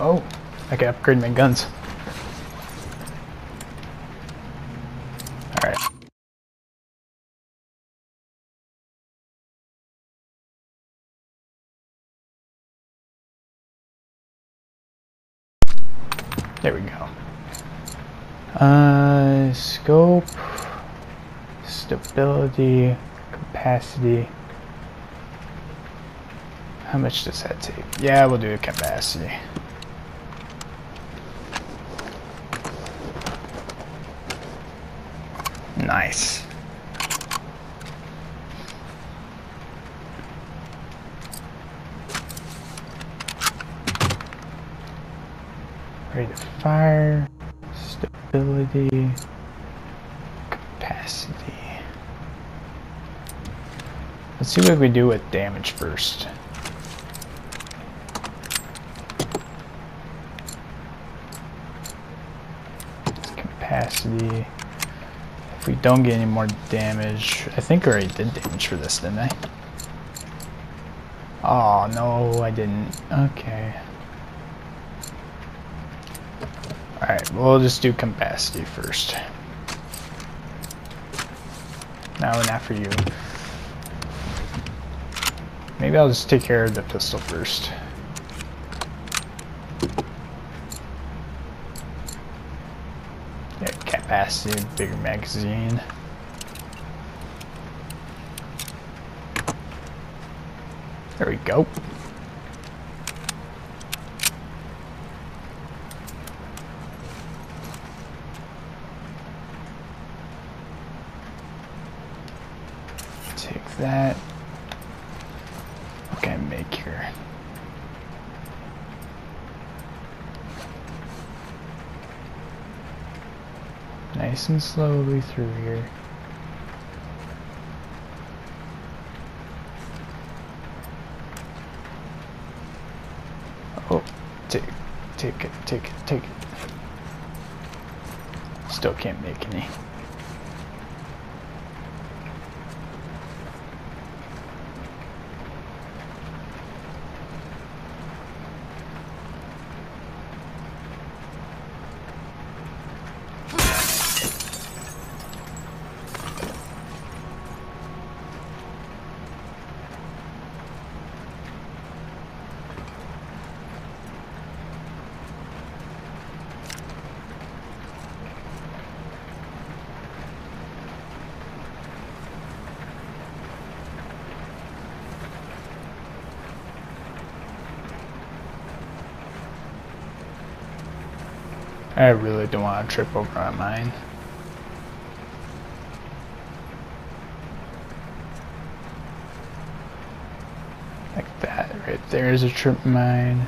Oh, I can upgrade my guns. Alright. There we go. Uh, scope, stability, capacity. How much does that take? Yeah, we'll do capacity. Nice. Rate of fire, stability, Let's see what we do with damage first. Capacity. If we don't get any more damage, I think I already did damage for this, didn't I? Oh, no, I didn't. Okay. Alright, we'll just do capacity first. Now and after you. Maybe I'll just take care of the pistol first. Yeah, capacity, bigger magazine. There we go. Take that. What can I make here? Slowly through here. Oh, take, take it, take it, take it. Still can't make any. I really don't want to trip over on mine. Like that right there is a trip mine.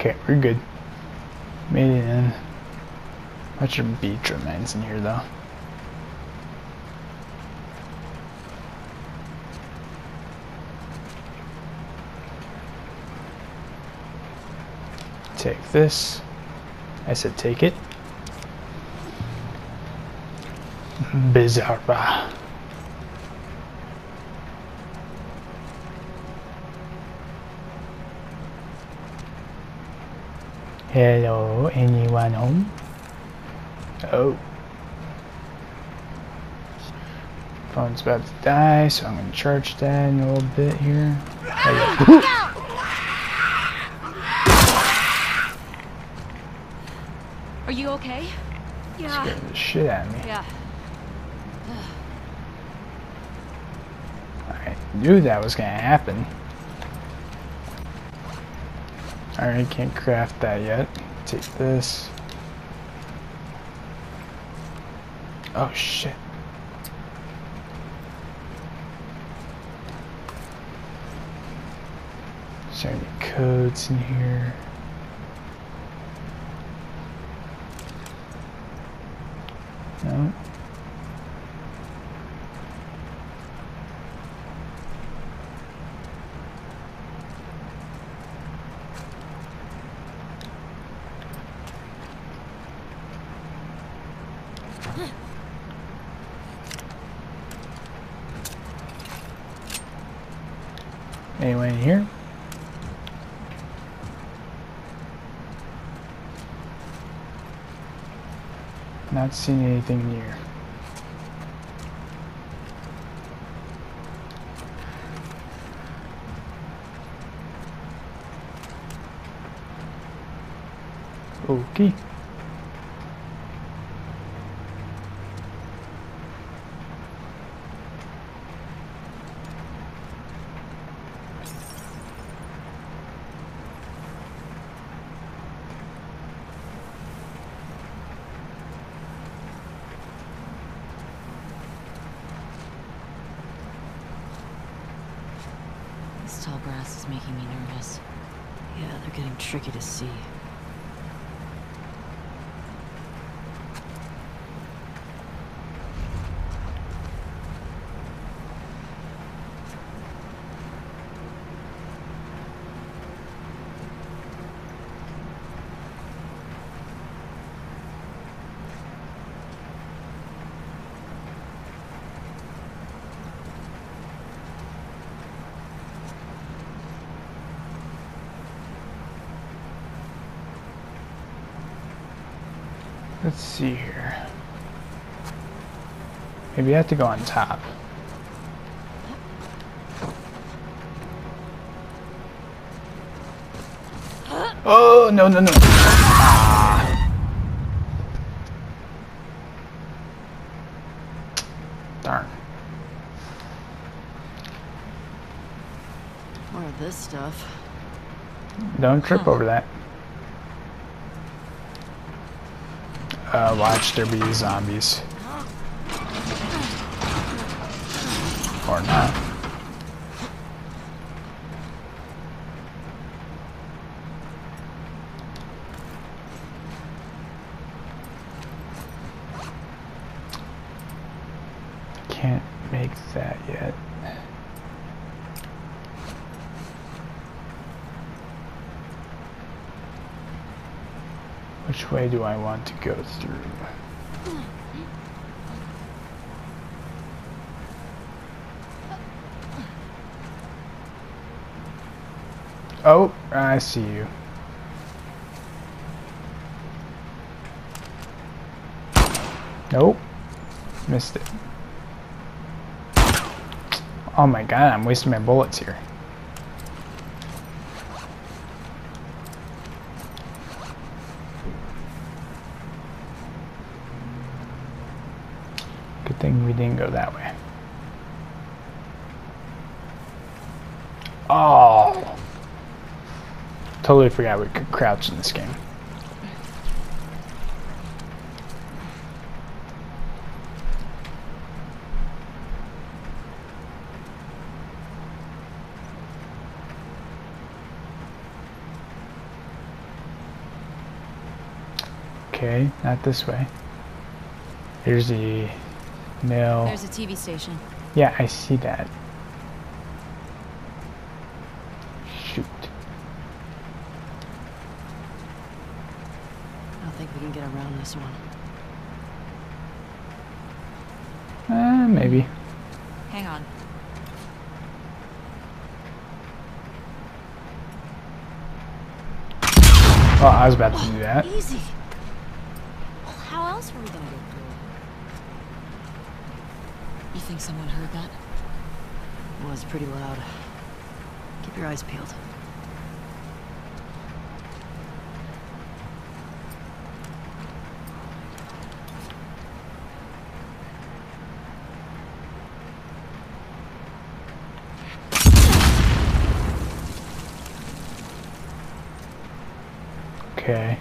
Okay, we're good. Made it in. Bunch of beach remains in here though. Take this. I said take it. Bizarre. Hello, anyone home? Oh. Phone's about to die, so I'm gonna charge that in a little bit here. Are you okay? Yeah. Scared the shit out of me. Yeah. I knew that was gonna happen. Alright, can't craft that yet. Take this. Oh shit. Is there any codes in here? No. Anyone in here? Not seeing anything near. Okay. This tall grass is making me nervous. Yeah, they're getting tricky to see. Let's see here. Maybe I have to go on top. Oh, no, no, no. Ah. Darn. More of this stuff. Don't trip over that. Uh, watch there be zombies. Can't make that yet. Which way do I want to go through? Oh, I see you. Nope. Missed it. Oh my god, I'm wasting my bullets here. Good thing we didn't go that way. Oh! Totally forgot we could crouch in this game. Okay, not this way. Here's the mill. There's a TV station. Yeah, I see that. Shoot. I don't think we can get around this one. Uh, maybe. Hang on. Oh, I was about to do that. Easy. Well, how else were we gonna get through? You think someone heard that? It was pretty loud. Keep your eyes peeled. Okay.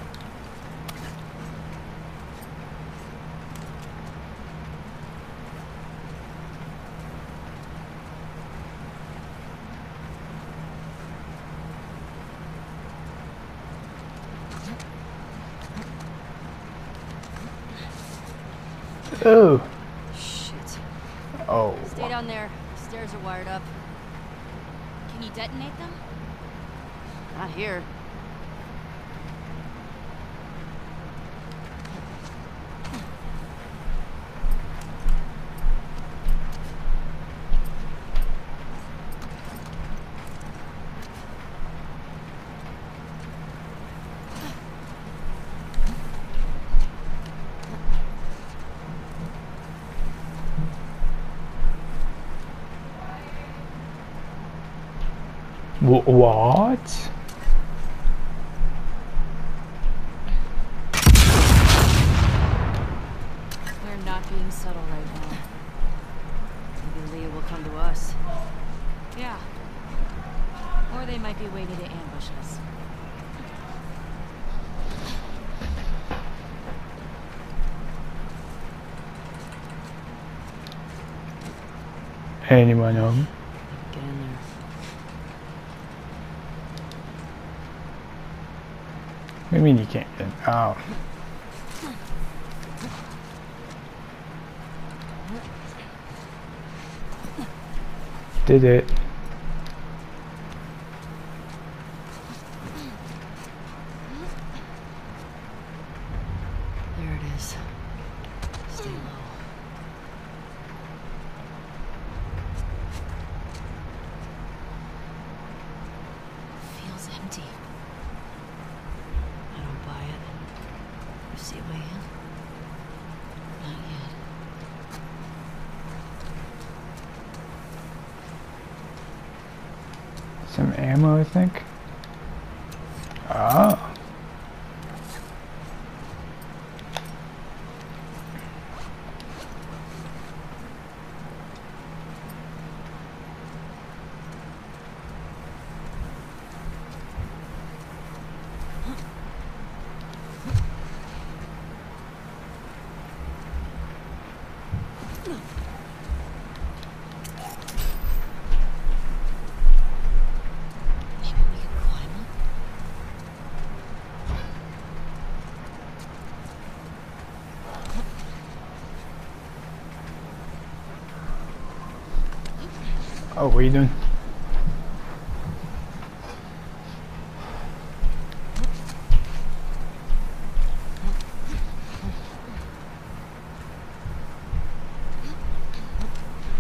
Oh. Shit. Oh. Stay down there. The Stairs are wired up. Can you detonate them? Not here. Wh- what? We're not being subtle right now. Maybe Leah will come to us. Yeah. Or they might be waiting to ambush us. Anyone home? Get in there. What do you mean you can't get in? Oh. Did it. There it is. Stay low. Feels empty. I don't buy it. You see a way in? Not yet. Some ammo, I think. Oh. Maybe we could climb up. Oh, what are you doing?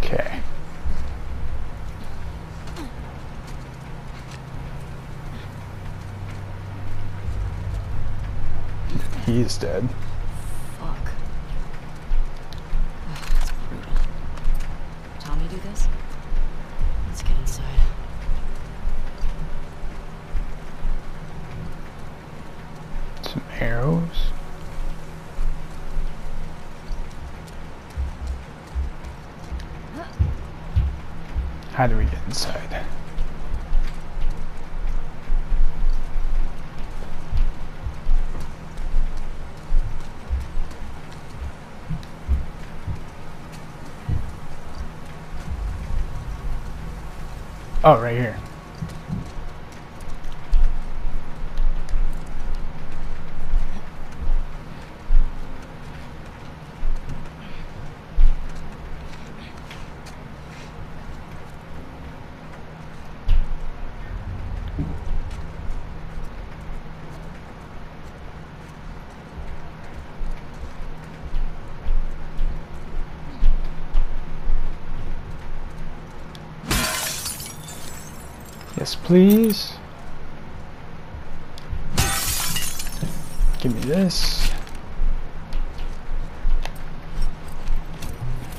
Okay. He's dead. How do we get inside? Oh, right here. Please. Give me this.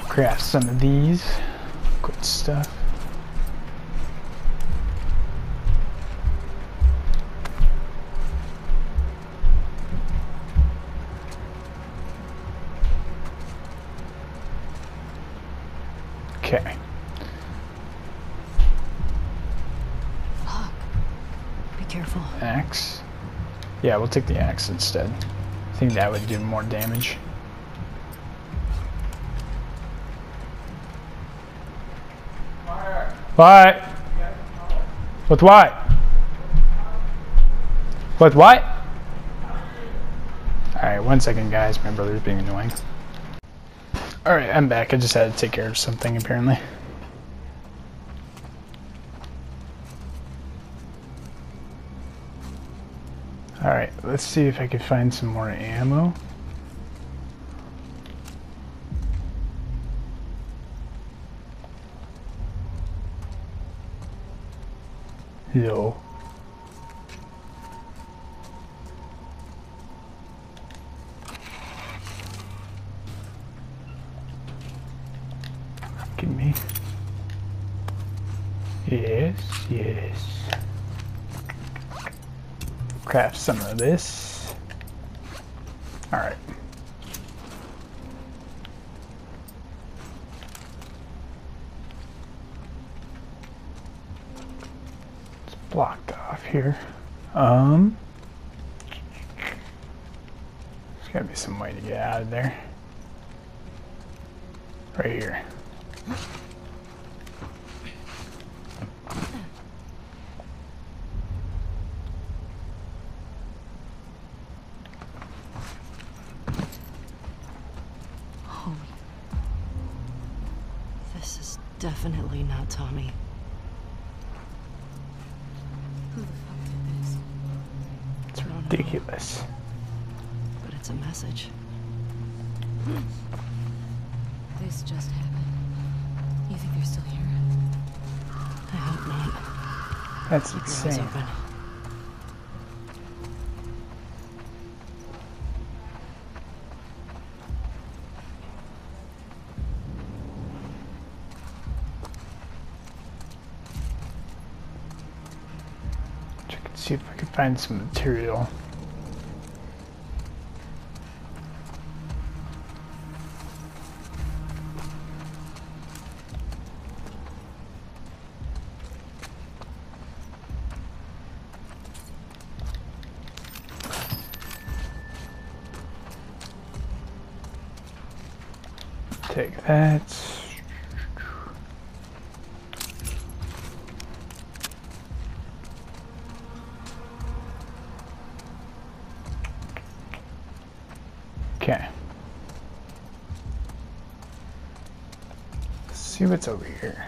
Craft some of these. Good stuff. Yeah, we'll take the axe instead. I think that would do more damage. What? With what? With what? Alright, one second guys, my brother's being annoying. Alright, I'm back. I just had to take care of something apparently. Alright, let's see if I can find some more ammo. Yo. Give me. Yes, yes craft some of this. Alright. It's blocked off here. Um, there's gotta be some way to get out of there. Right here. No. This is definitely not Tommy. Who the fuck did this? It's ridiculous. But it's a message. This just happened. You think they're still here? I hope not. That's Keep your eyes insane. open. Check and see if I can find some material. See what's over here.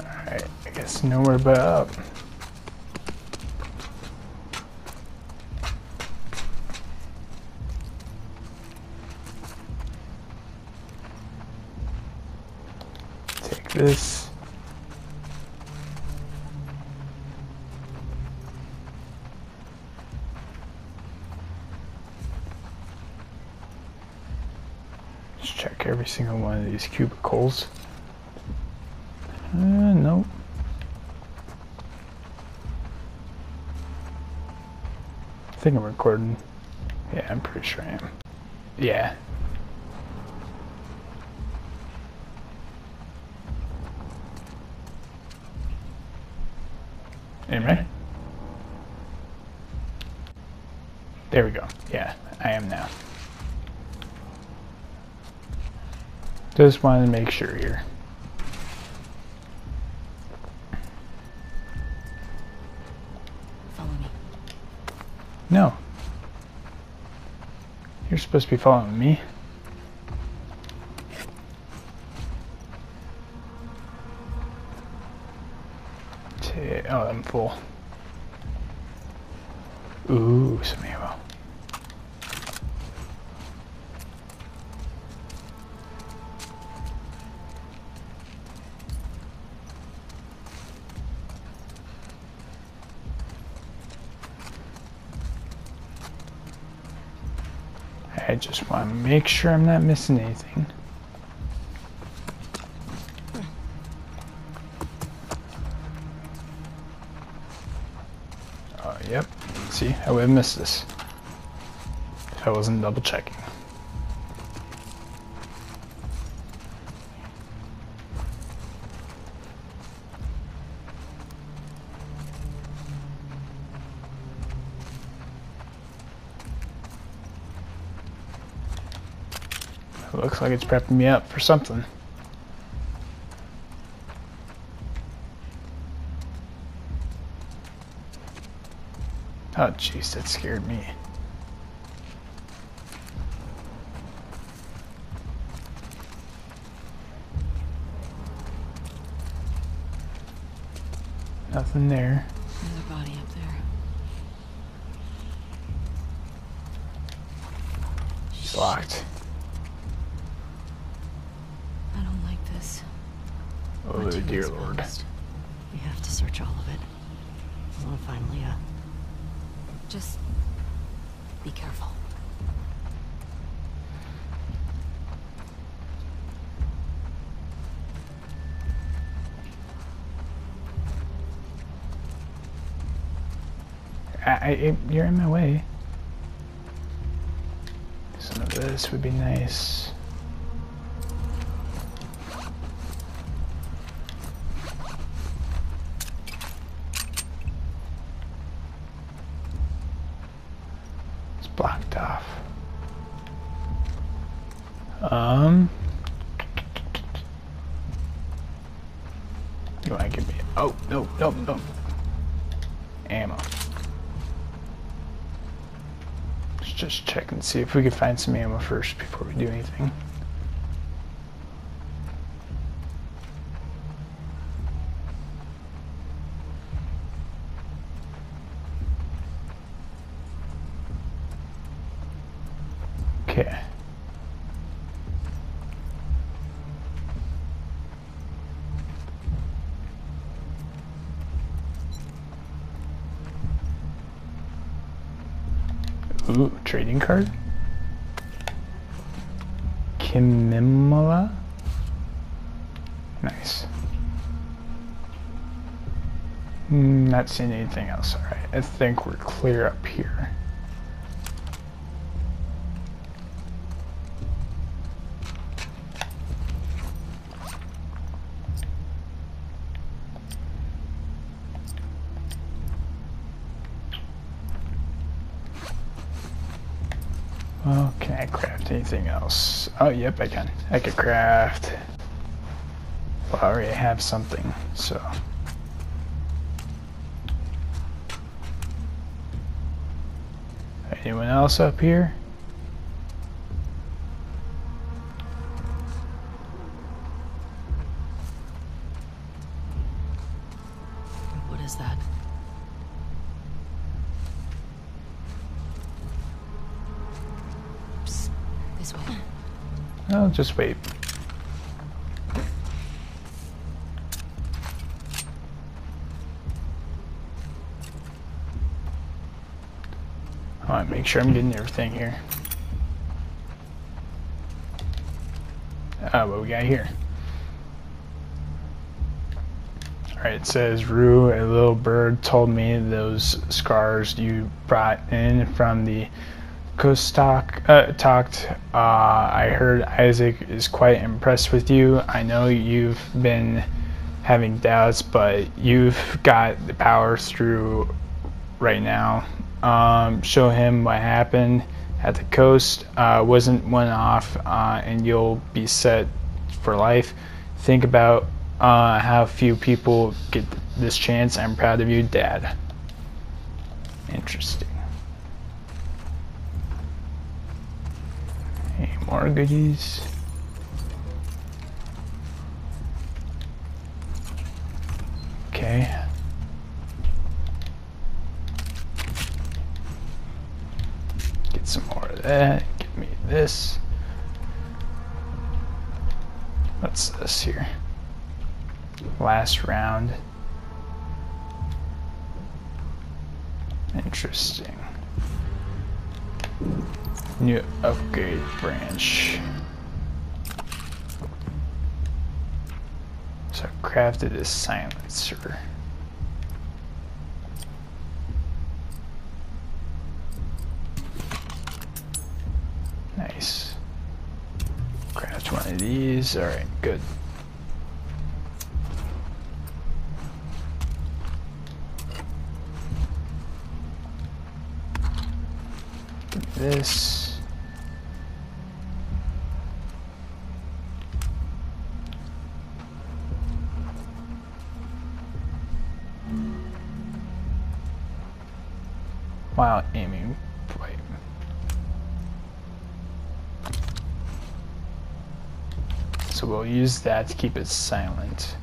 Alright, I guess nowhere but up. Just check every single one of these cubicles. Uh, nope. I think I'm recording. Yeah, I'm pretty sure I am. Yeah. There we go. Yeah, I am now. Just wanted to make sure here. Follow me. No. You're supposed to be following me. Oh, I'm full. Ooh, some ammo. I just want to make sure I'm not missing anything. Oh, yep. See, I would have missed this if I wasn't double checking. It looks like it's prepping me up for something. Oh jeez, that scared me. Nothing there. Another body up there. It's locked. I don't like this. Oh We're too dear lord. exposed. We have to search all of it. I want to find Leah. Just be careful. I, I, you're in my way. Some of this would be nice. blocked off. Um. You want to give me? Oh no no no. Ammo. Let's just check and see if we can find some ammo first before we do anything. Okay. Ooh, trading card? Kimimala? Nice. Mm, Not seeing anything else. Alright, I think we're clear up here. Well, can I craft anything else? Oh, yep, I can. I could craft. Well, I already have something, so. Anyone else up here? What is that? Psst, this way. I'll just wait. I want to make sure I'm getting everything here. Ah, what we got here? Alright, it says, Rue, a little bird told me those scars you brought in from the coast uh, talked. Uh, I heard Isaac is quite impressed with you. I know you've been having doubts, but you've got the power through right now. Um, show him what happened at the coast. Uh, wasn't one off, uh, and you'll be set for life. Think about uh, how few people get this chance. I'm proud of you, Dad. Interesting. Any more goodies? Okay. Get some more of that. Give me this. What's this here? Last round. Interesting. New upgrade branch. So I crafted a silencer. Nice. Craft of these. Alright, good. this. While aiming, wait. So we'll use that to keep it silent.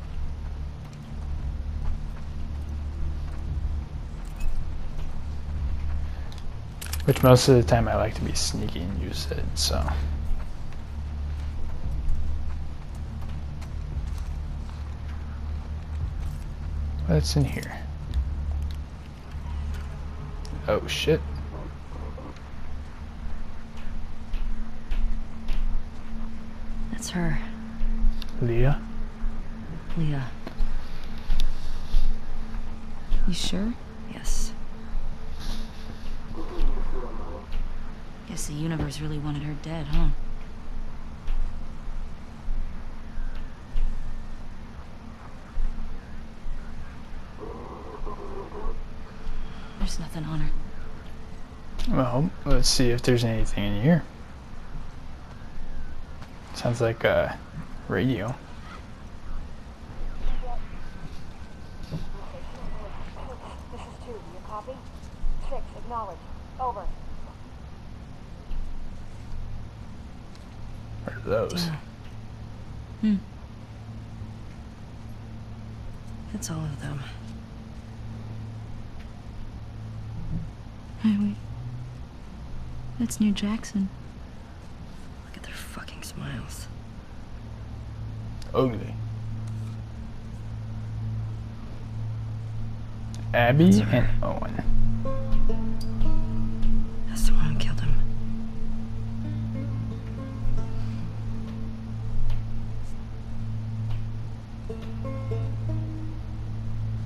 Which most of the time I like to be sneaky and use it, so. What's in here? Oh shit. That's her, Leah? Leah. You sure? Yes. Guess the universe really wanted her dead, huh? There's nothing on her. Well, let's see if there's anything in here. Sounds like a radio. This is two. Do you copy? Six. Acknowledge. Over. What are those? Hmm. That's all of them. Hey, wait. That's near Jackson. Look at their fucking smiles. Ugly. Abby That's her. and Owen. That's the one who killed him.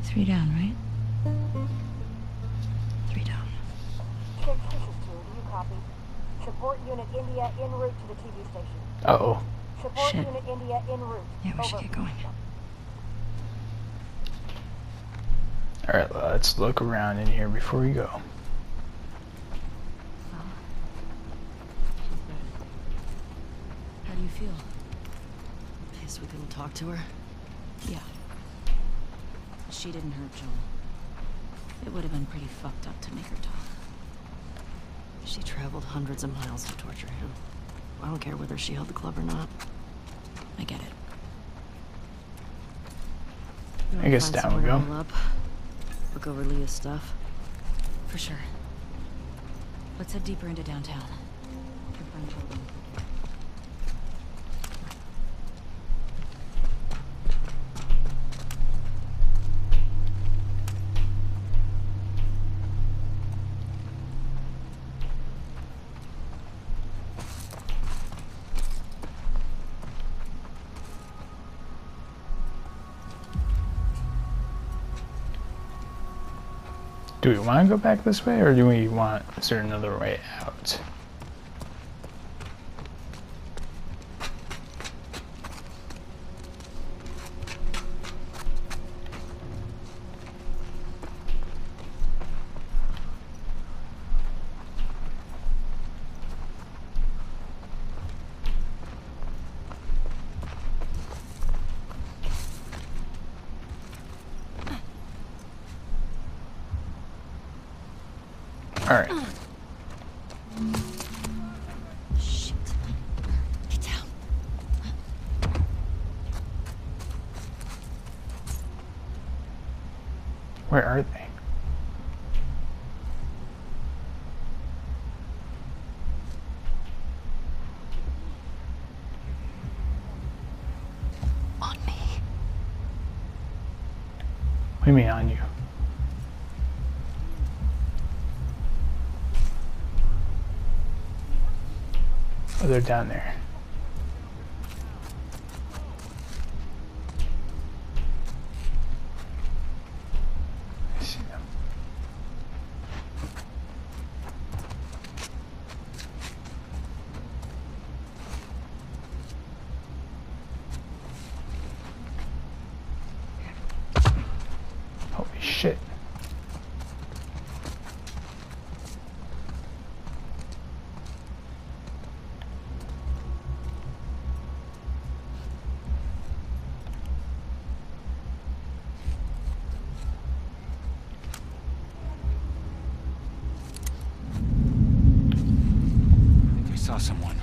Three down, right? Three down. Six. This is two. Do you copy? Support unit India en route to the TV station. Uh oh. Support Shit. unit India en route. Yeah, we should get going. Alright, let's look around in here before we go. How do you feel? Pissed we couldn't talk to her? Yeah. She didn't hurt Joel. It would have been pretty fucked up to make her talk. She traveled hundreds of miles to torture him. I don't care whether she held the club or not. I get it. You I guess find down we go. Up, look over Leah's stuff. For sure. Let's head deeper into downtown. Do we want to go back this way or do we want, is there another way out? Down there. I see them. Holy shit. I think I saw someone.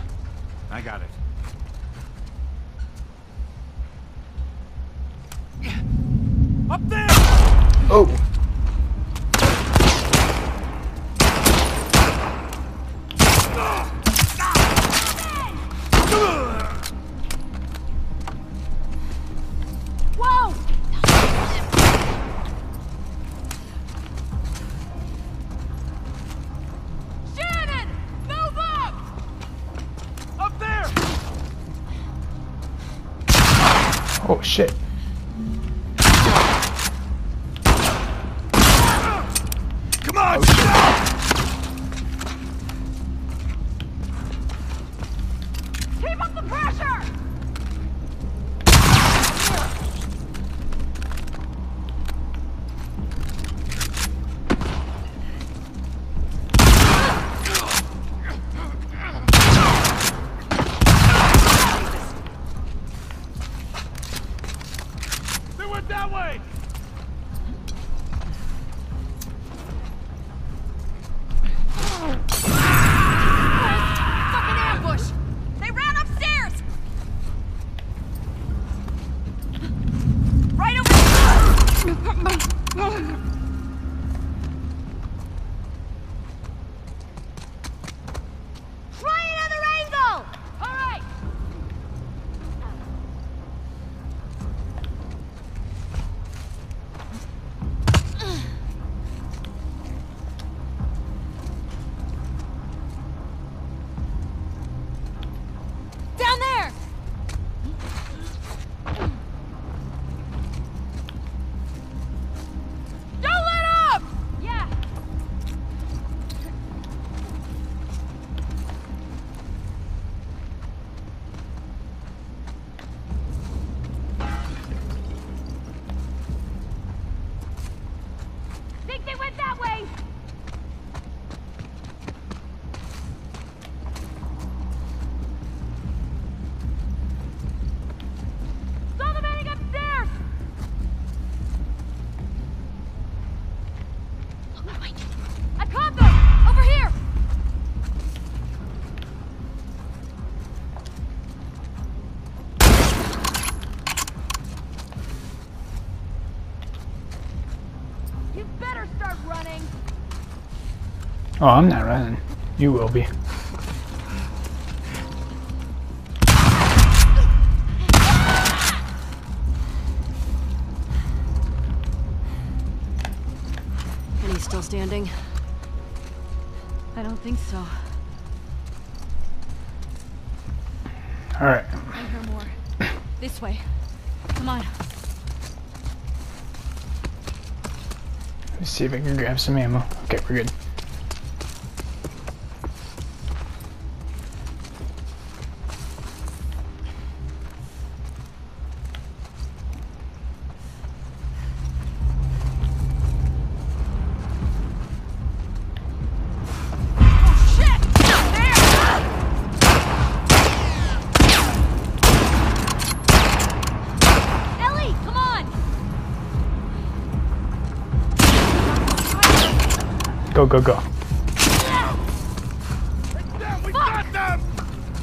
Oh, I'm not running. You will be. And he's still standing? I don't think so. Alright. I hear more. This way. Come on. Let's see if I can grab some ammo. Okay, we're good. Go, go, go.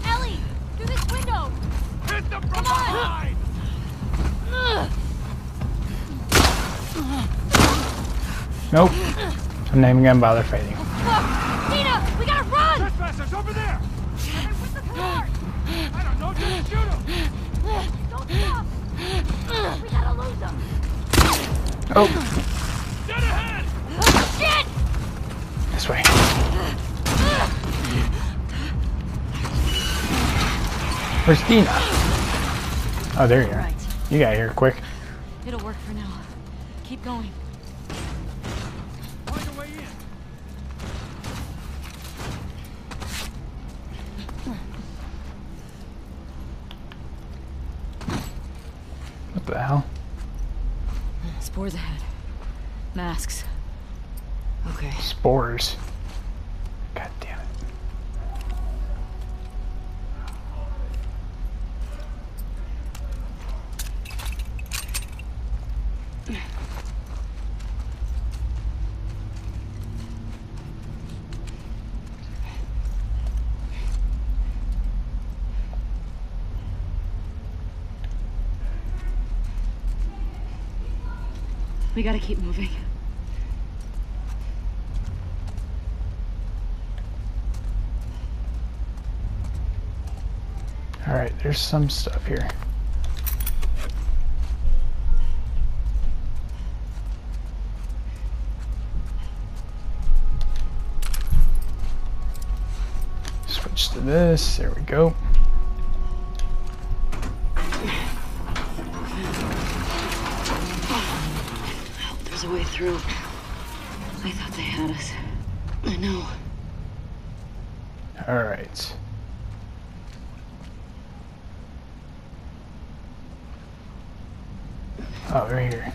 Ellie, through this window! Come on! Nope. I'm not even gonna bother fighting. Fuck! Dina, we gotta run! Trespassers over there! With the car! I don't know, just shoot them! Don't stop! We gotta lose them! Oh, Where's Dina? Oh, there you are. You got here quick. It'll work for now. Keep going. Find your way in. What the hell? Spores ahead. Masks. Okay. Spores. God damn it. We gotta keep moving. Alright, there's some stuff here. Switch to this. There we go. There's a way through. I thought they had us. I know. Alright. Oh, right here.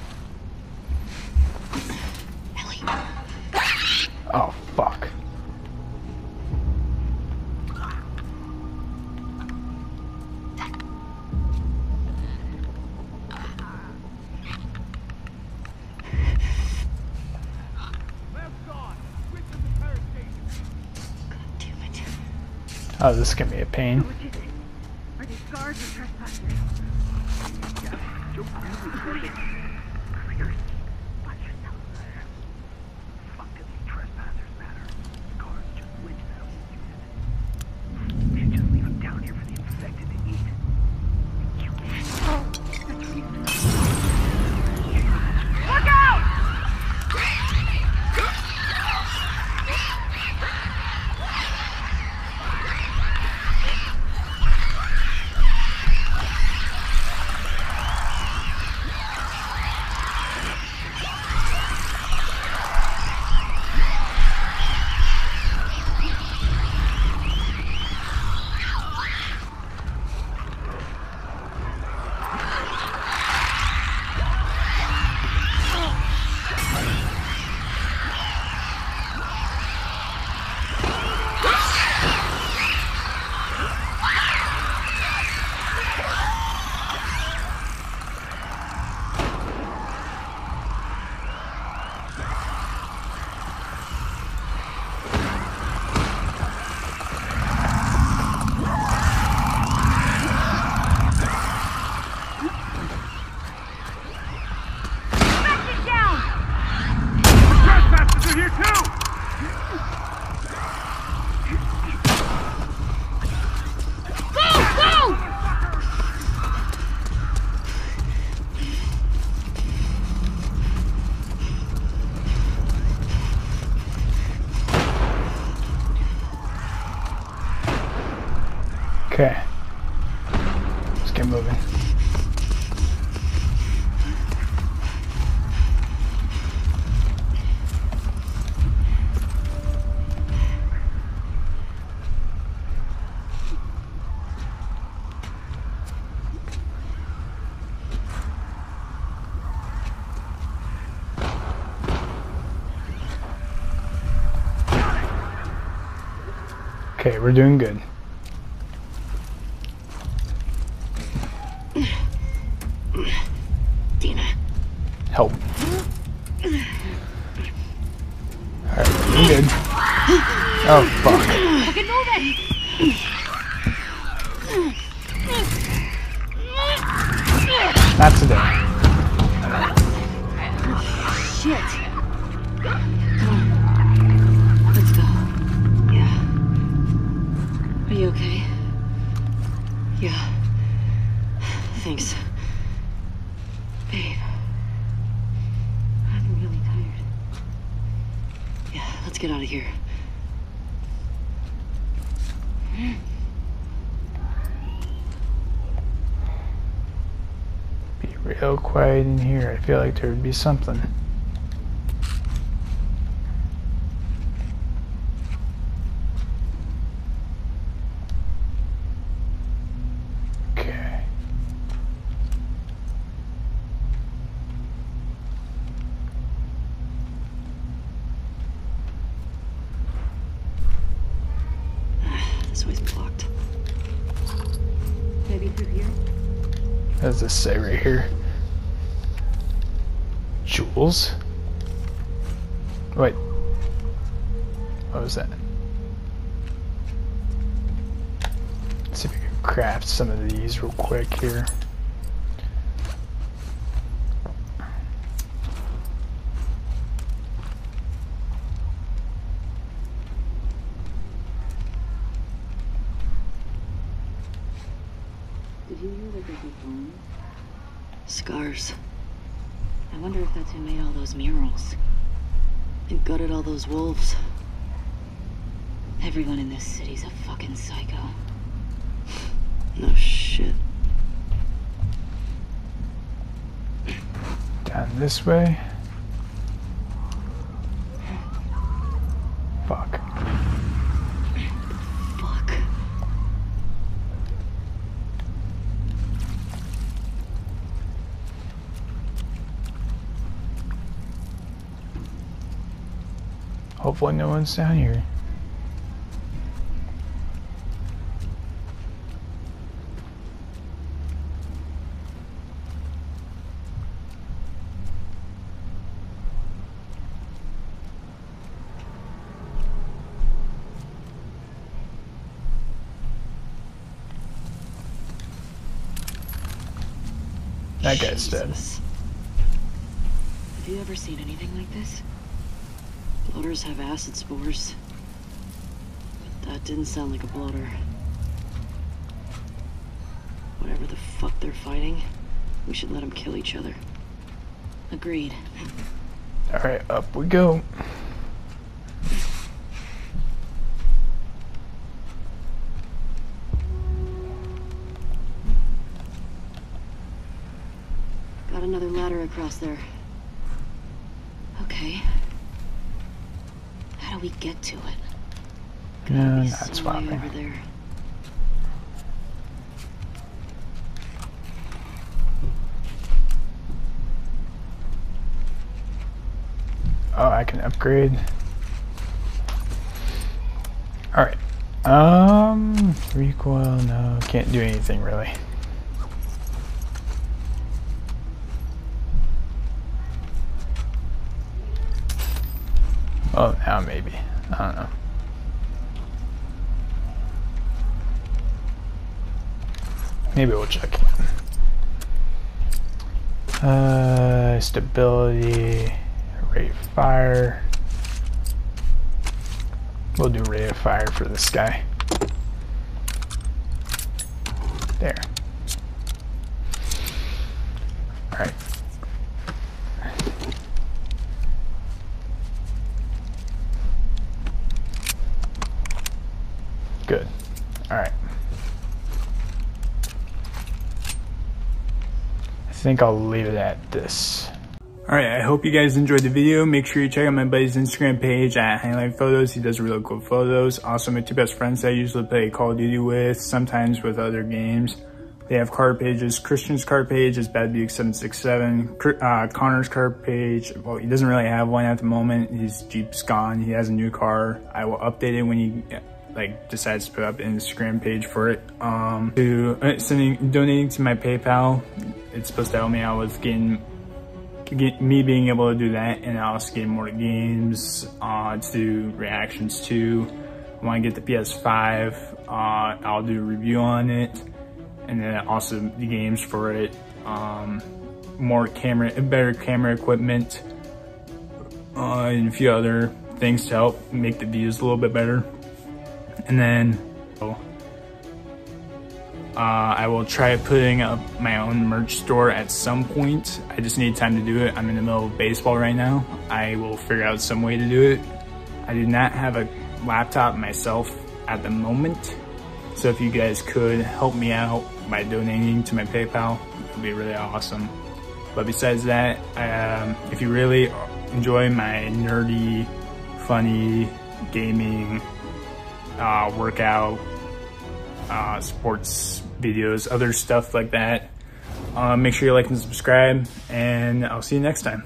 This is gonna be a pain. Okay, we're doing good. I there would be something. Okay. This way's blocked. Maybe through here? What does this say right here? That? Let's see if we can craft some of these real quick here. Did you hear? Scars. I wonder if that's who made all those murals. And gutted all those wolves. Everyone in this city's a fucking psycho. No shit. Down this way. Fuck. Fuck. Hopefully no one's down here. That guy's dead. Have you ever seen anything like this? Bloaters have acid spores. But that didn't sound like a bloater. Whatever the fuck they're fighting, we should let them kill each other. Agreed. Alright, up we go. Across there. Okay. How do we get to it? No, Gotta be not some way swapping. over there. Oh, I can upgrade. Alright. Um, recoil, no, can't do anything really. Oh, now maybe. I don't know. Maybe we'll check. Uh, stability, rate of fire. We'll do rate of fire for this guy. There. Alright. Good. Alright. Think I'll leave it at this. Alright, I hope you guys enjoyed the video. Make sure you check out my buddy's Instagram page at Highline Photos. He does really cool photos. Also, my two best friends that I usually play Call of Duty with, sometimes with other games. They have card pages. Christian's card page is Bad Buick 767. Uh, Connor's card page, well, he doesn't really have one at the moment. His Jeep's gone. He has a new car. I will update it when he like decides to put up an Instagram page for it. Um, to uh, sending, donating to my PayPal. It's supposed to help me out with getting get me being able to do that and also getting more games uh, to reactions to. When I get the PS5, uh, I'll do a review on it and then also the games for it. Um, more camera, better camera equipment, uh, and a few other things to help make the views a little bit better. And then uh, I will try putting up my own merch store at some point. I just need time to do it. I'm in the middle of baseball right now. I will figure out some way to do it. I do not have a laptop myself at the moment. So if you guys could help me out by donating to my PayPal, it would be really awesome. But besides that, um, if you really enjoy my nerdy, funny, gaming, uh, workout, uh, sports videos, other stuff like that. Uh, make sure you like and subscribe, and I'll see you next time.